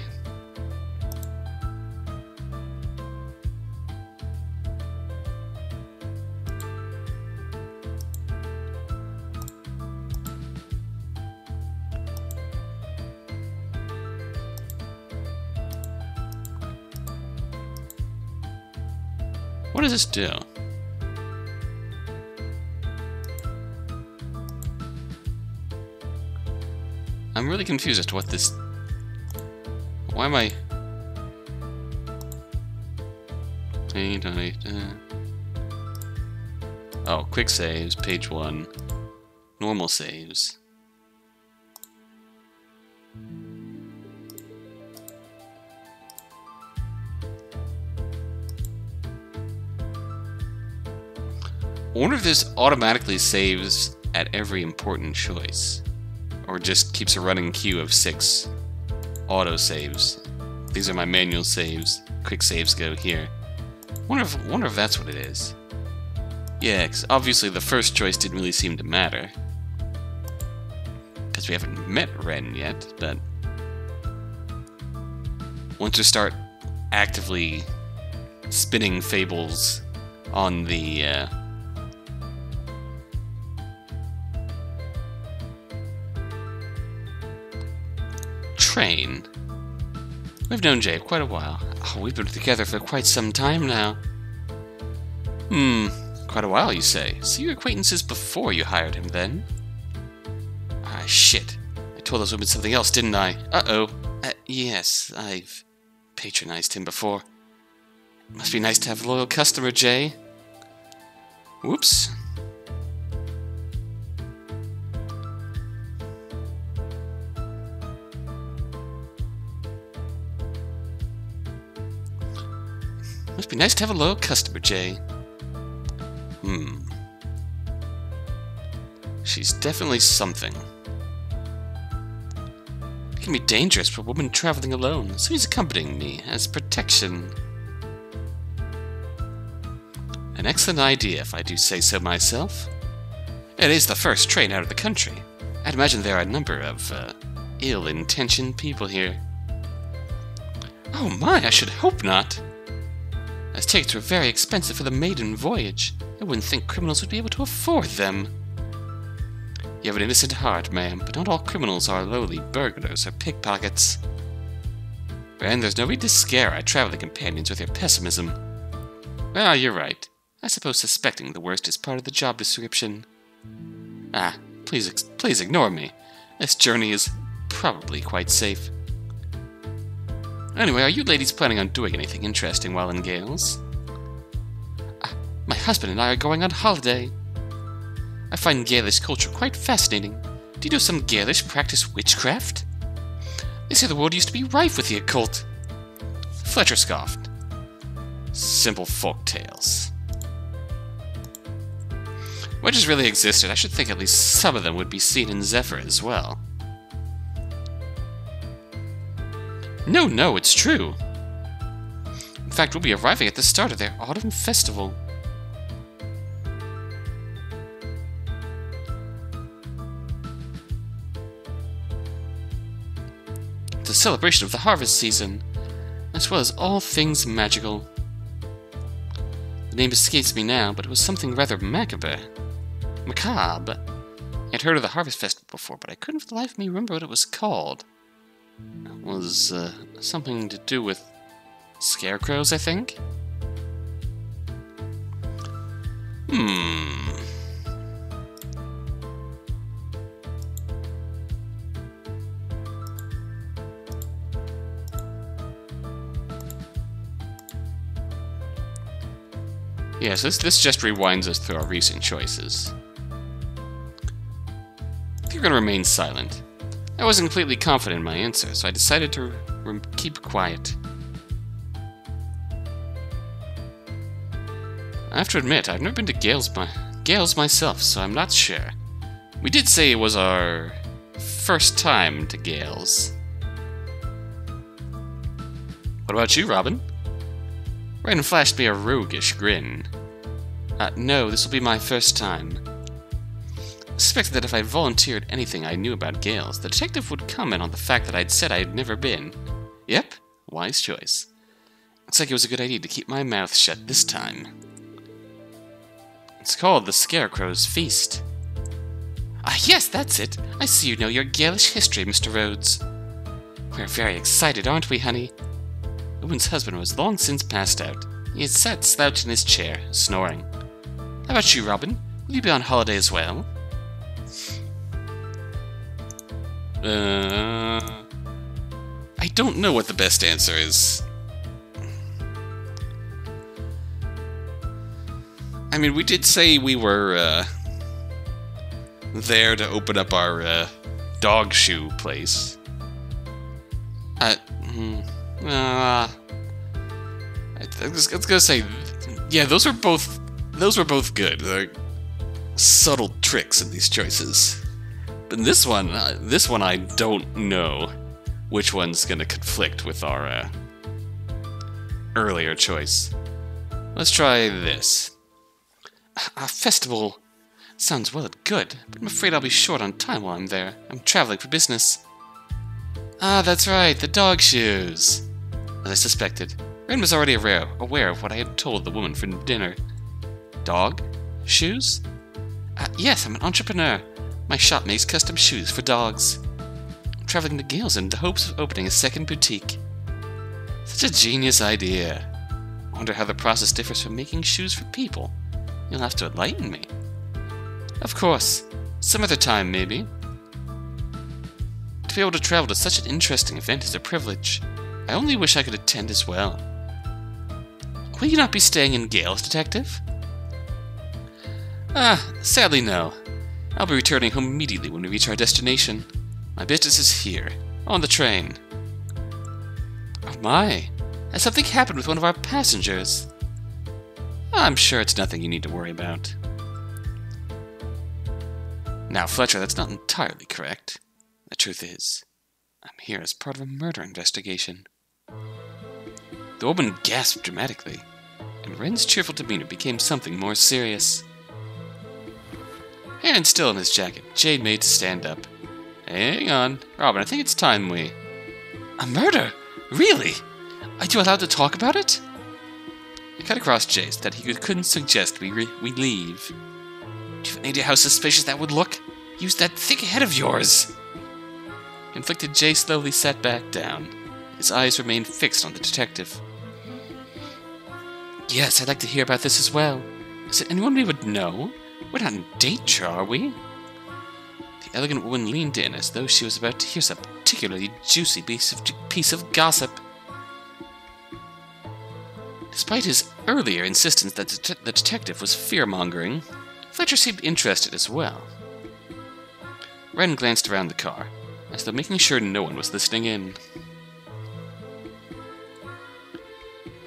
What does this do? I'm really confused as to what this... Why am I... Uh. Oh, quick saves, page one. Normal saves. I wonder if this automatically saves at every important choice or just keeps a running queue of six auto saves. These are my manual saves. Quick saves go here. Wonder if wonder if that's what it is. Yeah, cause obviously the first choice didn't really seem to matter. Because we haven't met Wren yet, but... Once we start actively spinning fables on the uh, We've known Jay quite a while. Oh, we've been together for quite some time now. Hmm, quite a while, you say. So your acquaintances before you hired him, then? Ah, shit. I told those women something else, didn't I? Uh-oh. Uh, yes, I've patronized him before. Must be nice to have a loyal customer, Jay. Whoops. It'd be nice to have a loyal customer, Jay. Hmm. She's definitely something. It can be dangerous for a woman traveling alone, so he's accompanying me as protection. An excellent idea, if I do say so myself. It is the first train out of the country. I'd imagine there are a number of uh, ill-intentioned people here. Oh my, I should hope not. As tickets were very expensive for the maiden voyage, I wouldn't think criminals would be able to afford them. You have an innocent heart, ma'am, but not all criminals are lowly burglars or pickpockets. And there's no need to scare our traveling companions with your pessimism. Well, you're right. I suppose suspecting the worst is part of the job description. Ah, please, please ignore me. This journey is probably quite safe. Anyway, are you ladies planning on doing anything interesting while in Gales? Ah, my husband and I are going on holiday. I find Galish culture quite fascinating. Do you know some Galish practice witchcraft? They say the world used to be rife with the occult. Fletcher scoffed. Simple folk tales. Witches really existed. I should think at least some of them would be seen in Zephyr as well. No, no, it's true. In fact, we'll be arriving at the start of their autumn festival. The celebration of the harvest season, as well as all things magical. The name escapes me now, but it was something rather macabre macabre. I'd heard of the Harvest Festival before, but I couldn't for the life of me remember what it was called. Was uh, something to do with scarecrows, I think? Hmm. Yes, this, this just rewinds us through our recent choices you're going to remain silent. I wasn't completely confident in my answer, so I decided to keep quiet. I have to admit, I've never been to Gales, my Gales myself, so I'm not sure. We did say it was our first time to Gales. What about you, Robin? Raiden flashed me a roguish grin. Uh, no, this will be my first time suspected that if I volunteered anything I knew about Gales, the detective would comment on the fact that I'd said I had never been. Yep, wise choice. Looks like it was a good idea to keep my mouth shut this time. It's called the Scarecrow's Feast. Ah, yes, that's it. I see you know your Galish history, Mr. Rhodes. We're very excited, aren't we, honey? Woman's husband was long since passed out. He had sat slouched in his chair, snoring. How about you, Robin? Will you be on holiday as well? Uh, I don't know what the best answer is. I mean, we did say we were uh, there to open up our uh, dog shoe place. Uh, uh, I was, I was gonna say, yeah, those were both those were both good. They're subtle tricks in these choices. But this one, uh, this one I don't know which one's gonna conflict with our uh, earlier choice. Let's try this. A festival sounds well and good, but I'm afraid I'll be short on time while I'm there. I'm traveling for business. Ah, that's right, the dog shoes. As I suspected, Wren was already aware, aware of what I had told the woman for dinner. Dog? Shoes? Uh, yes, I'm an entrepreneur. My shop makes custom shoes for dogs. I'm traveling to Gales in the hopes of opening a second boutique. Such a genius idea. I wonder how the process differs from making shoes for people. You'll have to enlighten me. Of course. Some other time, maybe. To be able to travel to such an interesting event is a privilege. I only wish I could attend as well. Will you not be staying in Gales, Detective? Ah, sadly no. I'll be returning home immediately when we reach our destination. My business is here, on the train. Oh my, has something happened with one of our passengers? I'm sure it's nothing you need to worry about. Now, Fletcher, that's not entirely correct. The truth is, I'm here as part of a murder investigation. The woman gasped dramatically, and Wren's cheerful demeanor became something more serious. Hand still in his jacket, Jay made to stand up. Hang on, Robin, I think it's time we. A murder? Really? Are you allowed to talk about it? I cut across Jace that he couldn't suggest we, we leave. Do you have any idea how suspicious that would look? Use that thick head of yours! Conflicted, Jay slowly sat back down. His eyes remained fixed on the detective. Yes, I'd like to hear about this as well. Is it anyone we would know? We're not in danger, are we? The elegant woman leaned in as though she was about to hear some particularly juicy piece of, piece of gossip. Despite his earlier insistence that the detective was fear-mongering, Fletcher seemed interested as well. Wren glanced around the car, as though making sure no one was listening in.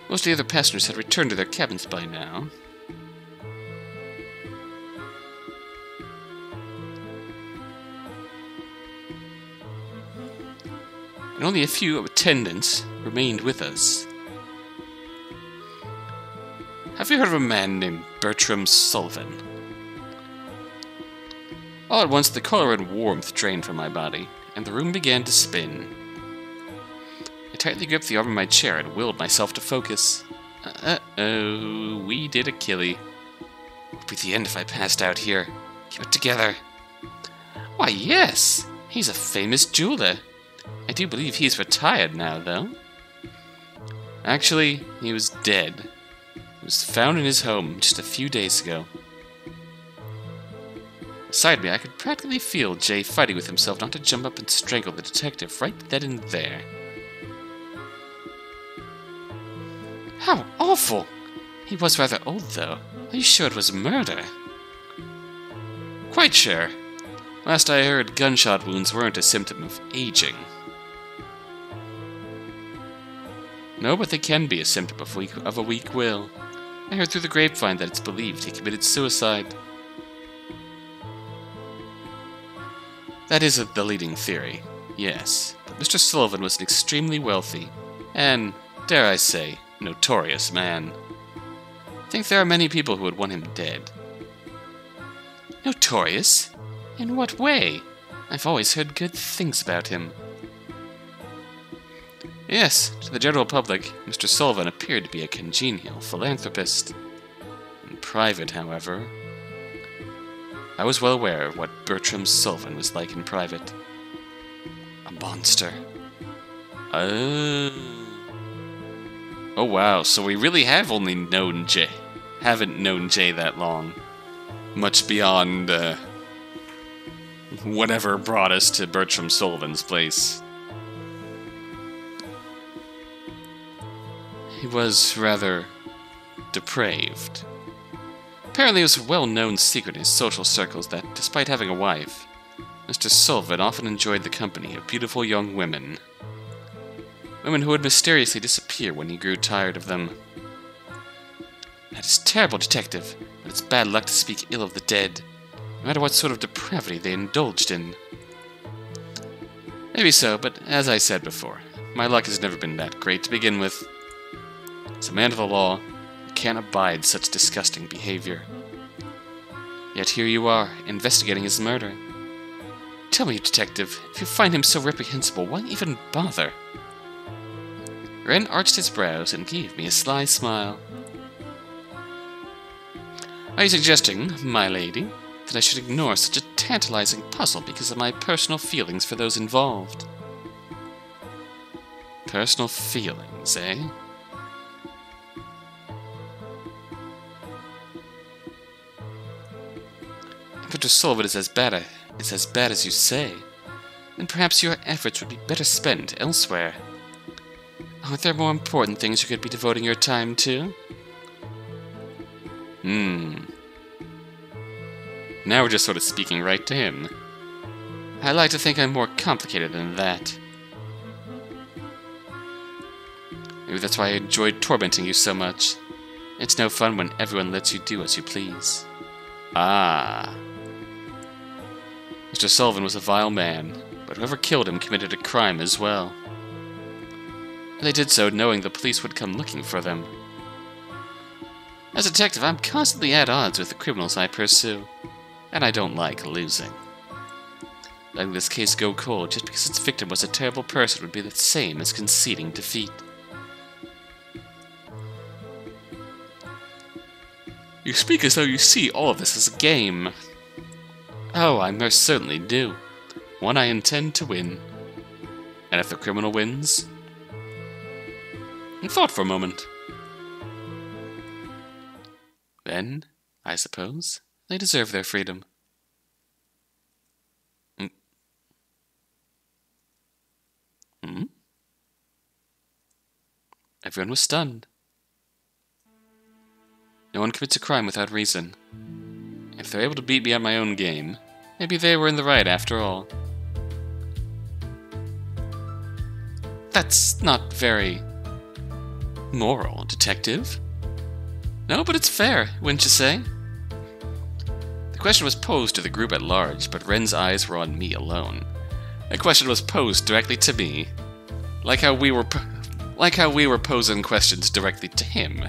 Most of the other passengers had returned to their cabins by now. And only a few attendants remained with us. Have you heard of a man named Bertram Sullivan? All at once, the color and warmth drained from my body, and the room began to spin. I tightly gripped the arm of my chair and willed myself to focus. Uh-oh, we did a killy. Would be the end if I passed out here. Keep it together. Why, yes! He's a famous jeweler. I do believe he's retired now, though. Actually, he was dead. He was found in his home just a few days ago. Beside me, I could practically feel Jay fighting with himself not to jump up and strangle the detective right then and there. How awful! He was rather old, though. Are you sure it was murder? Quite sure. Last I heard, gunshot wounds weren't a symptom of aging. No, but they can be a symptom of, weak, of a weak will. I heard through the grapevine that it's believed he committed suicide. That is the leading theory, yes. But Mr. Sullivan was an extremely wealthy, and, dare I say, notorious man. I think there are many people who would want him dead. Notorious? In what way? I've always heard good things about him. Yes, to the general public, Mr. Sullivan appeared to be a congenial philanthropist. In private, however, I was well aware of what Bertram Sullivan was like in private. A monster. Oh. Oh wow, so we really have only known Jay. Haven't known Jay that long. Much beyond, uh, whatever brought us to Bertram Sullivan's place. He was rather depraved. Apparently, it was a well known secret in his social circles that, despite having a wife, Mr. Sullivan often enjoyed the company of beautiful young women. Women who would mysteriously disappear when he grew tired of them. That is terrible, Detective, but it's bad luck to speak ill of the dead, no matter what sort of depravity they indulged in. Maybe so, but as I said before, my luck has never been that great to begin with. As a man of the law, I can't abide such disgusting behavior. Yet here you are, investigating his murder. Tell me, detective, if you find him so reprehensible, why even bother? Wren arched his brows and gave me a sly smile. Are you suggesting, my lady, that I should ignore such a tantalizing puzzle because of my personal feelings for those involved? Personal feelings, eh? Mr. Sullivan is as bad a, as bad as you say, then perhaps your efforts would be better spent elsewhere. Aren't there more important things you could be devoting your time to? Hmm. Now we're just sort of speaking right to him. I like to think I'm more complicated than that. Maybe that's why I enjoyed tormenting you so much. It's no fun when everyone lets you do as you please. Ah. Mr. Sullivan was a vile man, but whoever killed him committed a crime as well. And they did so knowing the police would come looking for them. As a detective, I'm constantly at odds with the criminals I pursue, and I don't like losing. Letting this case go cold just because its victim was a terrible person would be the same as conceding defeat. You speak as though you see all of this as a game. Oh, I most certainly do. One I intend to win. And if the criminal wins? I thought for a moment. Then, I suppose, they deserve their freedom. Hmm? hmm? Everyone was stunned. No one commits a crime without reason. If they're able to beat me at my own game, maybe they were in the right after all. That's not very moral, detective. No, but it's fair, wouldn't you say? Question was posed to the group at large, but Wren's eyes were on me alone. The question was posed directly to me, like how we were, like how we were posing questions directly to him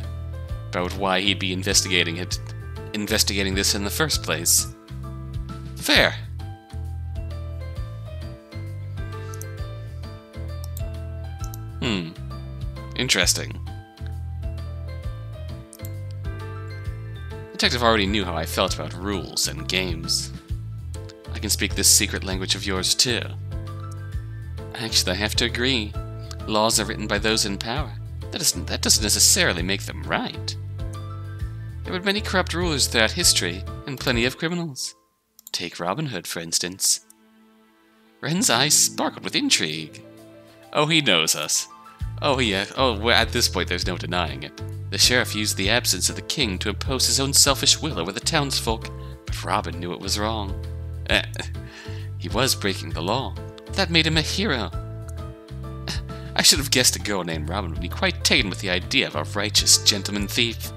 about why he'd be investigating it, investigating this in the first place. Fair. Hmm. Interesting. Detective already knew how I felt about rules and games. I can speak this secret language of yours too. Actually, I have to agree. Laws are written by those in power. That doesn't, that doesn't necessarily make them right. There were many corrupt rulers throughout history, and plenty of criminals. Take Robin Hood, for instance. Wren's eyes sparkled with intrigue. Oh, he knows us. Oh, yeah. Oh, at this point, there's no denying it. The sheriff used the absence of the king to impose his own selfish will over the townsfolk, but Robin knew it was wrong. Eh, he was breaking the law. That made him a hero. I should have guessed a girl named Robin would be quite taken with the idea of a righteous gentleman thief.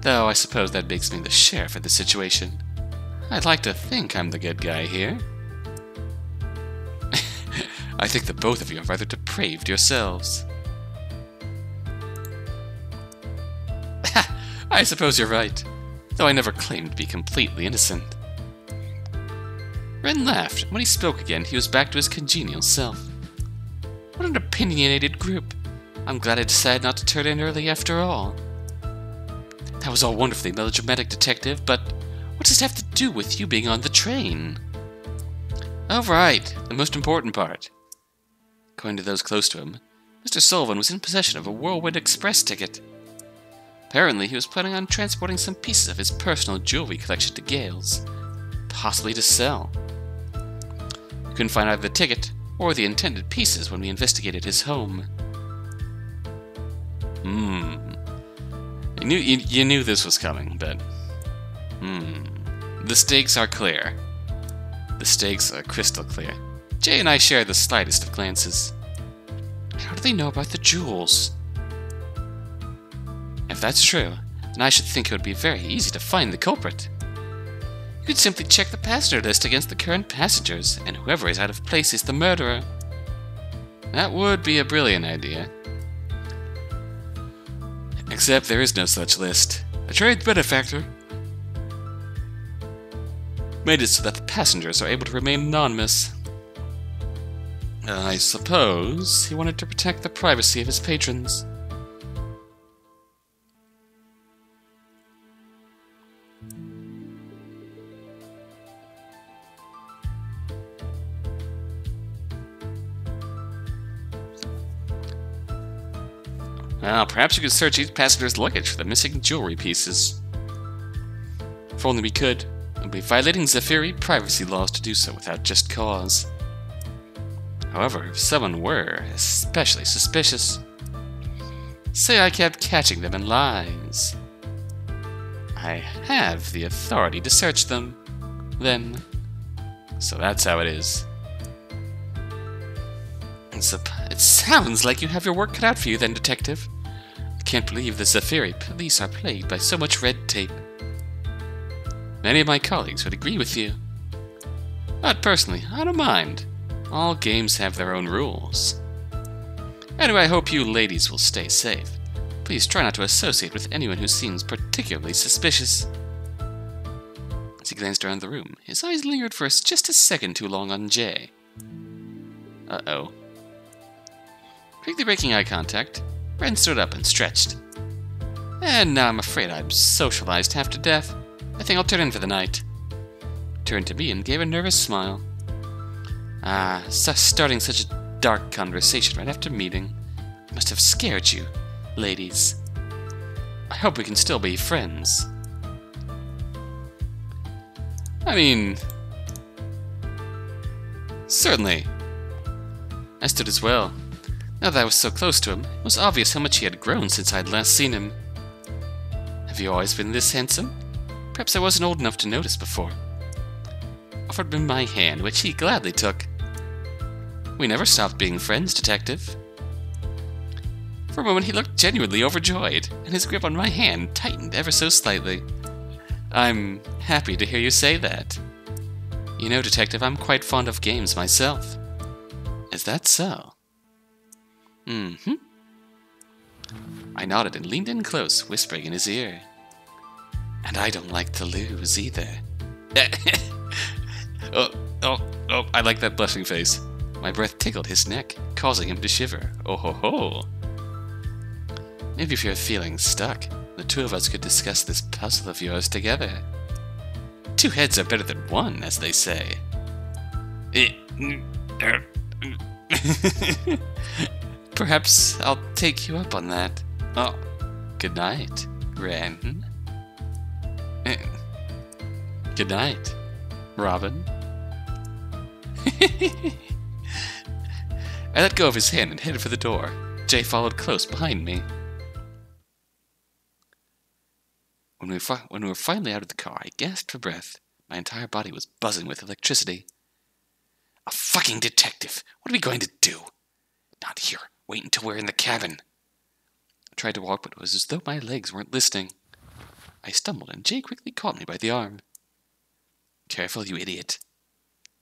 Though I suppose that makes me the sheriff of the situation. I'd like to think I'm the good guy here. (laughs) I think that both of you are rather depraved yourselves. I suppose you're right, though I never claimed to be completely innocent. Wren laughed. And when he spoke again, he was back to his congenial self. What an opinionated group. I'm glad I decided not to turn in early after all. That was all wonderfully melodramatic, Detective, but what does it have to do with you being on the train? Oh, right, the most important part. According to those close to him, Mr. Sullivan was in possession of a Whirlwind Express ticket. Apparently, he was planning on transporting some pieces of his personal jewelry collection to Gales, possibly to sell. We couldn't find either the ticket or the intended pieces when we investigated his home. Hmm. You knew you, you knew this was coming, but hmm. The stakes are clear. The stakes are crystal clear. Jay and I share the slightest of glances. How do they know about the jewels? If that's true, then I should think it would be very easy to find the culprit. You could simply check the passenger list against the current passengers, and whoever is out of place is the murderer. That would be a brilliant idea. Except there is no such list. A trade benefactor made it so that the passengers are able to remain anonymous. I suppose he wanted to protect the privacy of his patrons. Well, perhaps you could search each passenger's luggage for the missing jewelry pieces. If only we could. It would be violating Zephyri privacy laws to do so without just cause. However, if someone were especially suspicious, say I kept catching them in lies. I have the authority to search them, then. So that's how it is. It sounds like you have your work cut out for you then, Detective. Can't believe the Zephyri police are plagued by so much red tape. Many of my colleagues would agree with you. But personally, I don't mind. All games have their own rules. Anyway, I hope you ladies will stay safe. Please try not to associate with anyone who seems particularly suspicious. As he glanced around the room, his eyes lingered for just a second too long on Jay. Uh-oh. Quickly breaking eye contact, Wren stood up and stretched. And now I'm afraid I'm socialized half to death. I think I'll turn in for the night. Turned to me and gave a nervous smile. Ah, starting such a dark conversation right after meeting must have scared you, ladies. I hope we can still be friends. I mean... Certainly. I stood as well. Now that I was so close to him, it was obvious how much he had grown since I had last seen him. Have you always been this handsome? Perhaps I wasn't old enough to notice before. Offered him my hand, which he gladly took. We never stopped being friends, Detective. For a moment he looked genuinely overjoyed, and his grip on my hand tightened ever so slightly. I'm happy to hear you say that. You know, Detective, I'm quite fond of games myself. Is that so? Mm-hmm. I nodded and leaned in close, whispering in his ear. And I don't like to lose either. (laughs) oh, oh, oh, I like that blushing face. My breath tickled his neck, causing him to shiver. Oh ho ho! Maybe if you're feeling stuck, the two of us could discuss this puzzle of yours together. Two heads are better than one, as they say. Eh, mm, er, mm. (laughs) Perhaps I'll take you up on that. Oh, good night, Wren. Eh, good night, Robin. (laughs) I let go of his hand and headed for the door. Jay followed close behind me. When we, when we were finally out of the car, I gasped for breath. My entire body was buzzing with electricity. A fucking detective! What are we going to do? Not here. Wait until we're in the cabin. I tried to walk, but it was as though my legs weren't listening. I stumbled, and Jay quickly caught me by the arm. Careful, you idiot.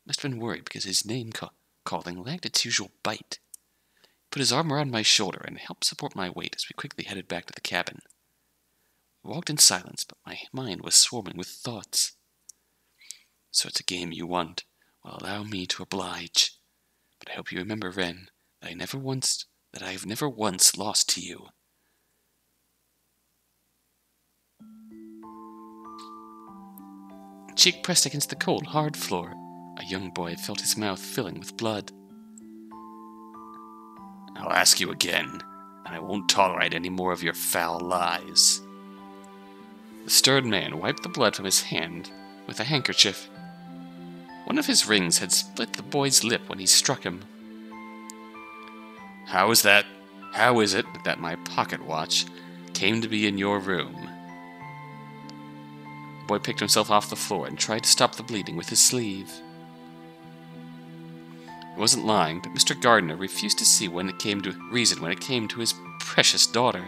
Must have been worried because his name ca calling lacked its usual bite. He put his arm around my shoulder and helped support my weight as we quickly headed back to the cabin. We walked in silence, but my mind was swarming with thoughts. So it's a game you want. Well, allow me to oblige. But I hope you remember, Wren, that I never once that I have never once lost to you. Cheek pressed against the cold, hard floor, a young boy felt his mouth filling with blood. I'll ask you again, and I won't tolerate any more of your foul lies. The stern man wiped the blood from his hand with a handkerchief. One of his rings had split the boy's lip when he struck him. How is that? How is it that my pocket watch came to be in your room? The boy picked himself off the floor and tried to stop the bleeding with his sleeve. He wasn't lying, but Mr. Gardner refused to see when it came to reason when it came to his precious daughter.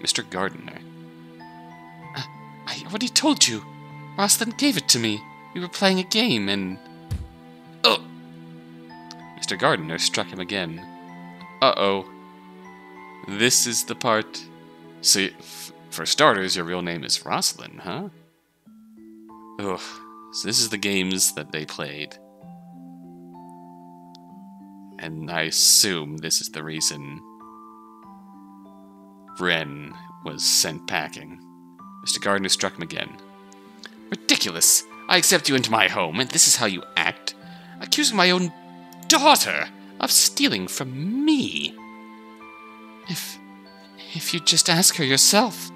Mr. Gardner. I already told you. Rosalind gave it to me. We were playing a game and. Oh! Mr. Gardner struck him again. Uh oh. This is the part. See, for starters, your real name is Rosalind, huh? Ugh. So this is the games that they played and I assume this is the reason Wren was sent packing. Mr. Gardner struck him again. Ridiculous! I accept you into my home, and this is how you act? Accusing my own daughter of stealing from me! If. if you'd just ask her yourself.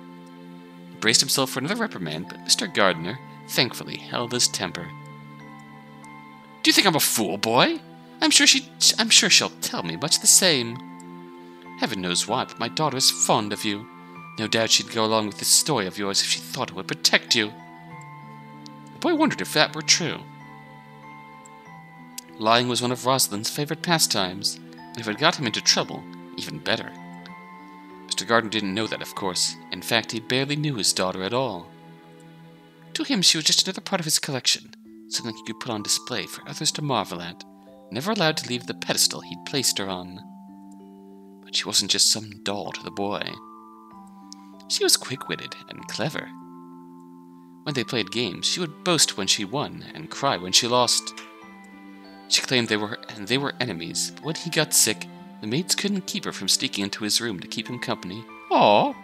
He braced himself for another reprimand, but Mr. Gardner thankfully held his temper. Do you think I'm a fool, boy? I'm sure she I'm sure she'll tell me much the same. Heaven knows why, but my daughter is fond of you. No doubt she'd go along with this story of yours if she thought it would protect you. The boy wondered if that were true. Lying was one of Rosalind's favorite pastimes, and if it got him into trouble, even better. Mr. Gardner didn't know that, of course. In fact, he barely knew his daughter at all. To him, she was just another part of his collection, something he could put on display for others to marvel at, never allowed to leave the pedestal he'd placed her on. But she wasn't just some doll to the boy. She was quick witted and clever. When they played games, she would boast when she won and cry when she lost. She claimed they were and they were enemies, but when he got sick, the maids couldn't keep her from sneaking into his room to keep him company. Oh!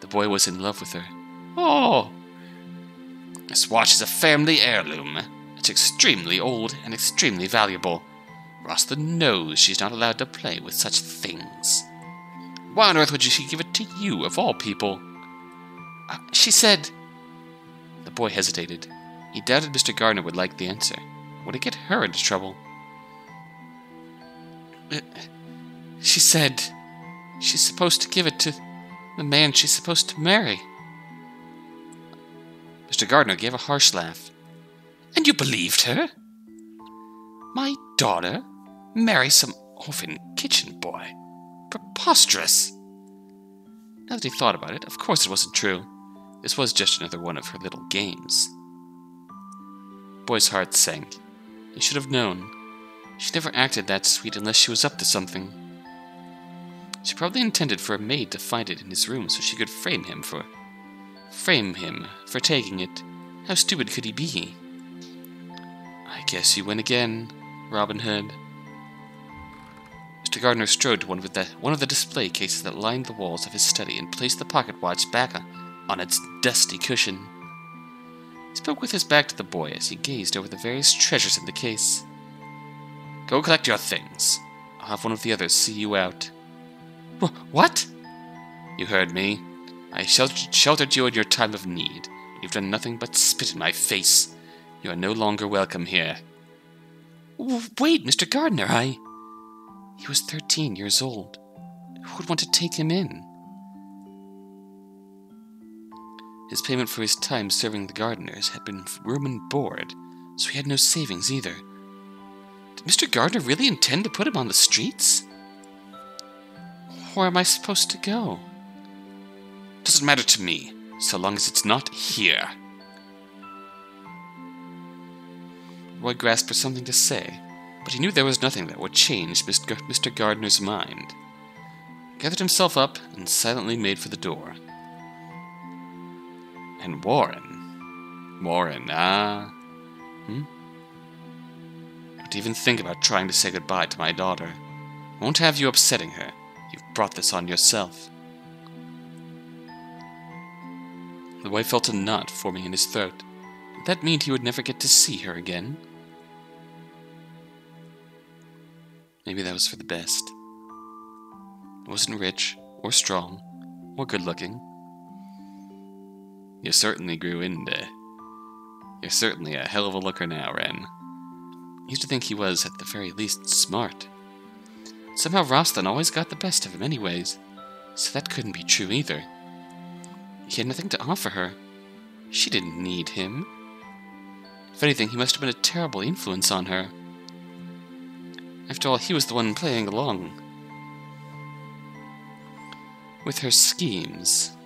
The boy was in love with her. Oh! This watch is a family heirloom. It's extremely old and extremely valuable. Rosalind knows she's not allowed to play with such things. Why on earth would she give it to you, of all people? Uh, she said. The boy hesitated. He doubted Mr. Gardner would like the answer. Would it get her into trouble? Uh, she said she's supposed to give it to the man she's supposed to marry. Mr. Gardner gave a harsh laugh. And you believed her? My daughter? Marry some orphan kitchen boy? Preposterous! Now that he thought about it, of course it wasn't true. This was just another one of her little games. Boy's heart sank. He should have known. She never acted that sweet unless she was up to something. She probably intended for a maid to find it in his room so she could frame him for frame him for taking it. How stupid could he be? I guess you win again, Robin Hood. Mr. Gardner strode to one of, the, one of the display cases that lined the walls of his study and placed the pocket watch back on its dusty cushion. Spoke with his back to the boy as he gazed over the various treasures in the case. Go collect your things. I'll have one of the others see you out. Wh- what? You heard me. I sheltered, sheltered you in your time of need. You've done nothing but spit in my face. You are no longer welcome here. Wait, Mr. Gardner, I. He was 13 years old. Who would want to take him in? His payment for his time serving the Gardners had been room and board, so he had no savings either. Did Mr. Gardner really intend to put him on the streets? Where am I supposed to go? Doesn't matter to me, so long as it's not here. Roy grasped for something to say, but he knew there was nothing that would change Mr. Gardner's mind. He gathered himself up and silently made for the door. And Warren. Warren, ah. Hmm? Don't even think about trying to say goodbye to my daughter. Won't have you upsetting her. You've brought this on yourself. The boy felt a knot forming in his throat. Did that mean he would never get to see her again? Maybe that was for the best. I wasn't rich, or strong, or good looking. You certainly grew into. You're certainly a hell of a looker now, Wren. I used to think he was, at the very least, smart. Somehow Rosalind always got the best of him, anyways, so that couldn't be true either. He had nothing to offer her. She didn't need him. If anything, he must have been a terrible influence on her. After all, he was the one playing along with her schemes.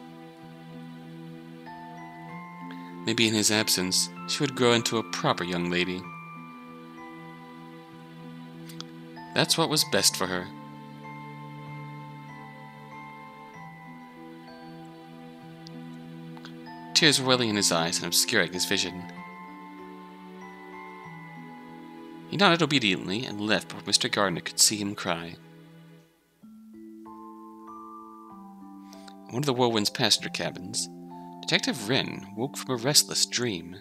Maybe in his absence, she would grow into a proper young lady. That's what was best for her. Tears were welling in his eyes and obscuring his vision. He nodded obediently and left before Mr. Gardner could see him cry. One of the Whirlwind's passenger cabins, Detective Wren woke from a restless dream.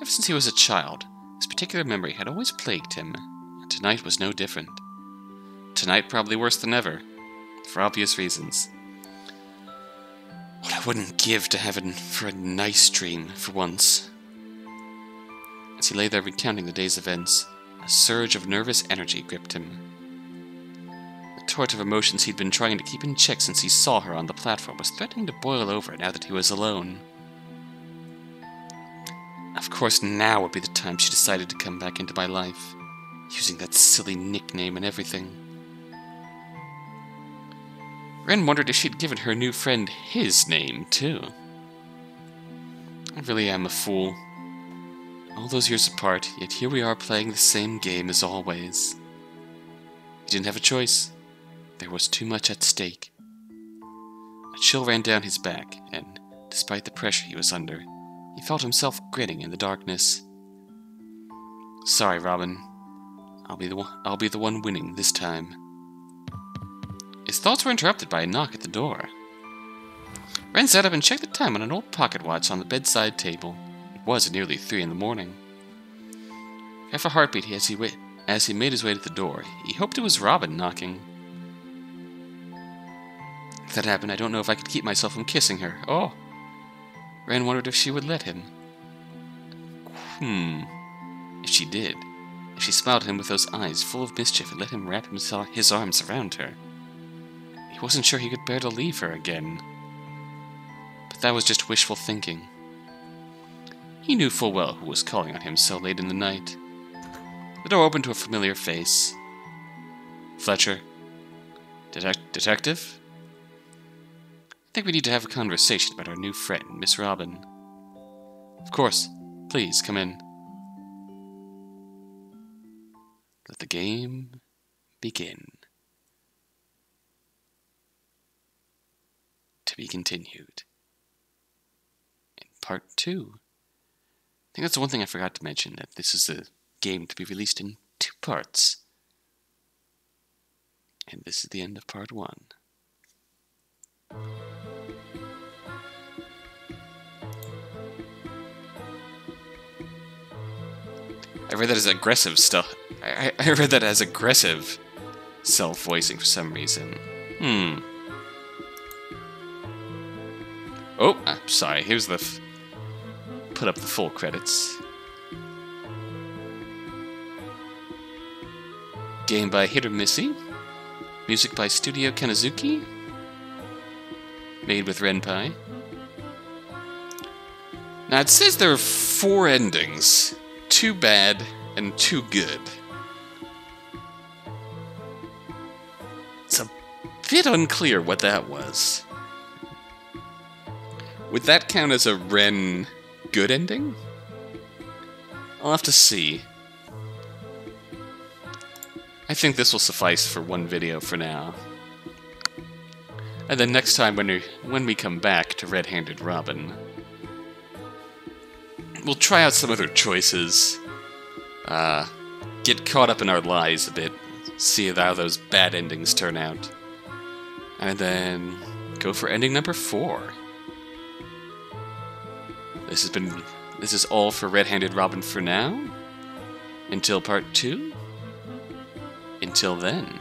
Ever since he was a child, this particular memory had always plagued him, and tonight was no different. Tonight probably worse than ever, for obvious reasons. What I wouldn't give to heaven for a nice dream for once. As he lay there recounting the day's events, a surge of nervous energy gripped him. Torrent of emotions he'd been trying to keep in check since he saw her on the platform was threatening to boil over now that he was alone. Of course, now would be the time she decided to come back into my life, using that silly nickname and everything. Wren wondered if she'd given her new friend his name, too. I really am a fool. All those years apart, yet here we are playing the same game as always. He didn't have a choice. There was too much at stake. A chill ran down his back, and, despite the pressure he was under, he felt himself grinning in the darkness. Sorry, Robin. I'll be the one, I'll be the one winning this time. His thoughts were interrupted by a knock at the door. Wren sat up and checked the time on an old pocket watch on the bedside table. It was nearly three in the morning. Half a heartbeat as he, as he made his way to the door, he hoped it was Robin knocking. That happened, I don't know if I could keep myself from kissing her. Oh! Wren wondered if she would let him. Hmm. If she did, if she smiled at him with those eyes full of mischief and let him wrap himself, his arms around her, he wasn't sure he could bear to leave her again. But that was just wishful thinking. He knew full well who was calling on him so late in the night. The door opened to a familiar face. Fletcher? Detec- detective? I think we need to have a conversation about our new friend, Miss Robin. Of course. Please, come in. Let the game begin. To be continued. In part two. I think that's the one thing I forgot to mention that this is a game to be released in two parts. And this is the end of part one. I read that as aggressive stuff. I, I read that as aggressive self-voicing for some reason. Hmm. Oh, I'm sorry. Here's the. Put up the full credits. Game by HitOrMissy. Music by Studio Kanazuki. Made with Ren'Py. Now it says there are four endings two bad and too good. It's a bit unclear what that was. Would that count as a Wren good ending? I'll have to see. I think this will suffice for one video for now. And then next time when we, when we come back to Red-Handed Robin, we'll try out some other choices. Uh, get caught up in our lies a bit. See how those bad endings turn out. And then go for ending number four. This has been. This is all for Red Handed Robin for now. Until part two. Until then.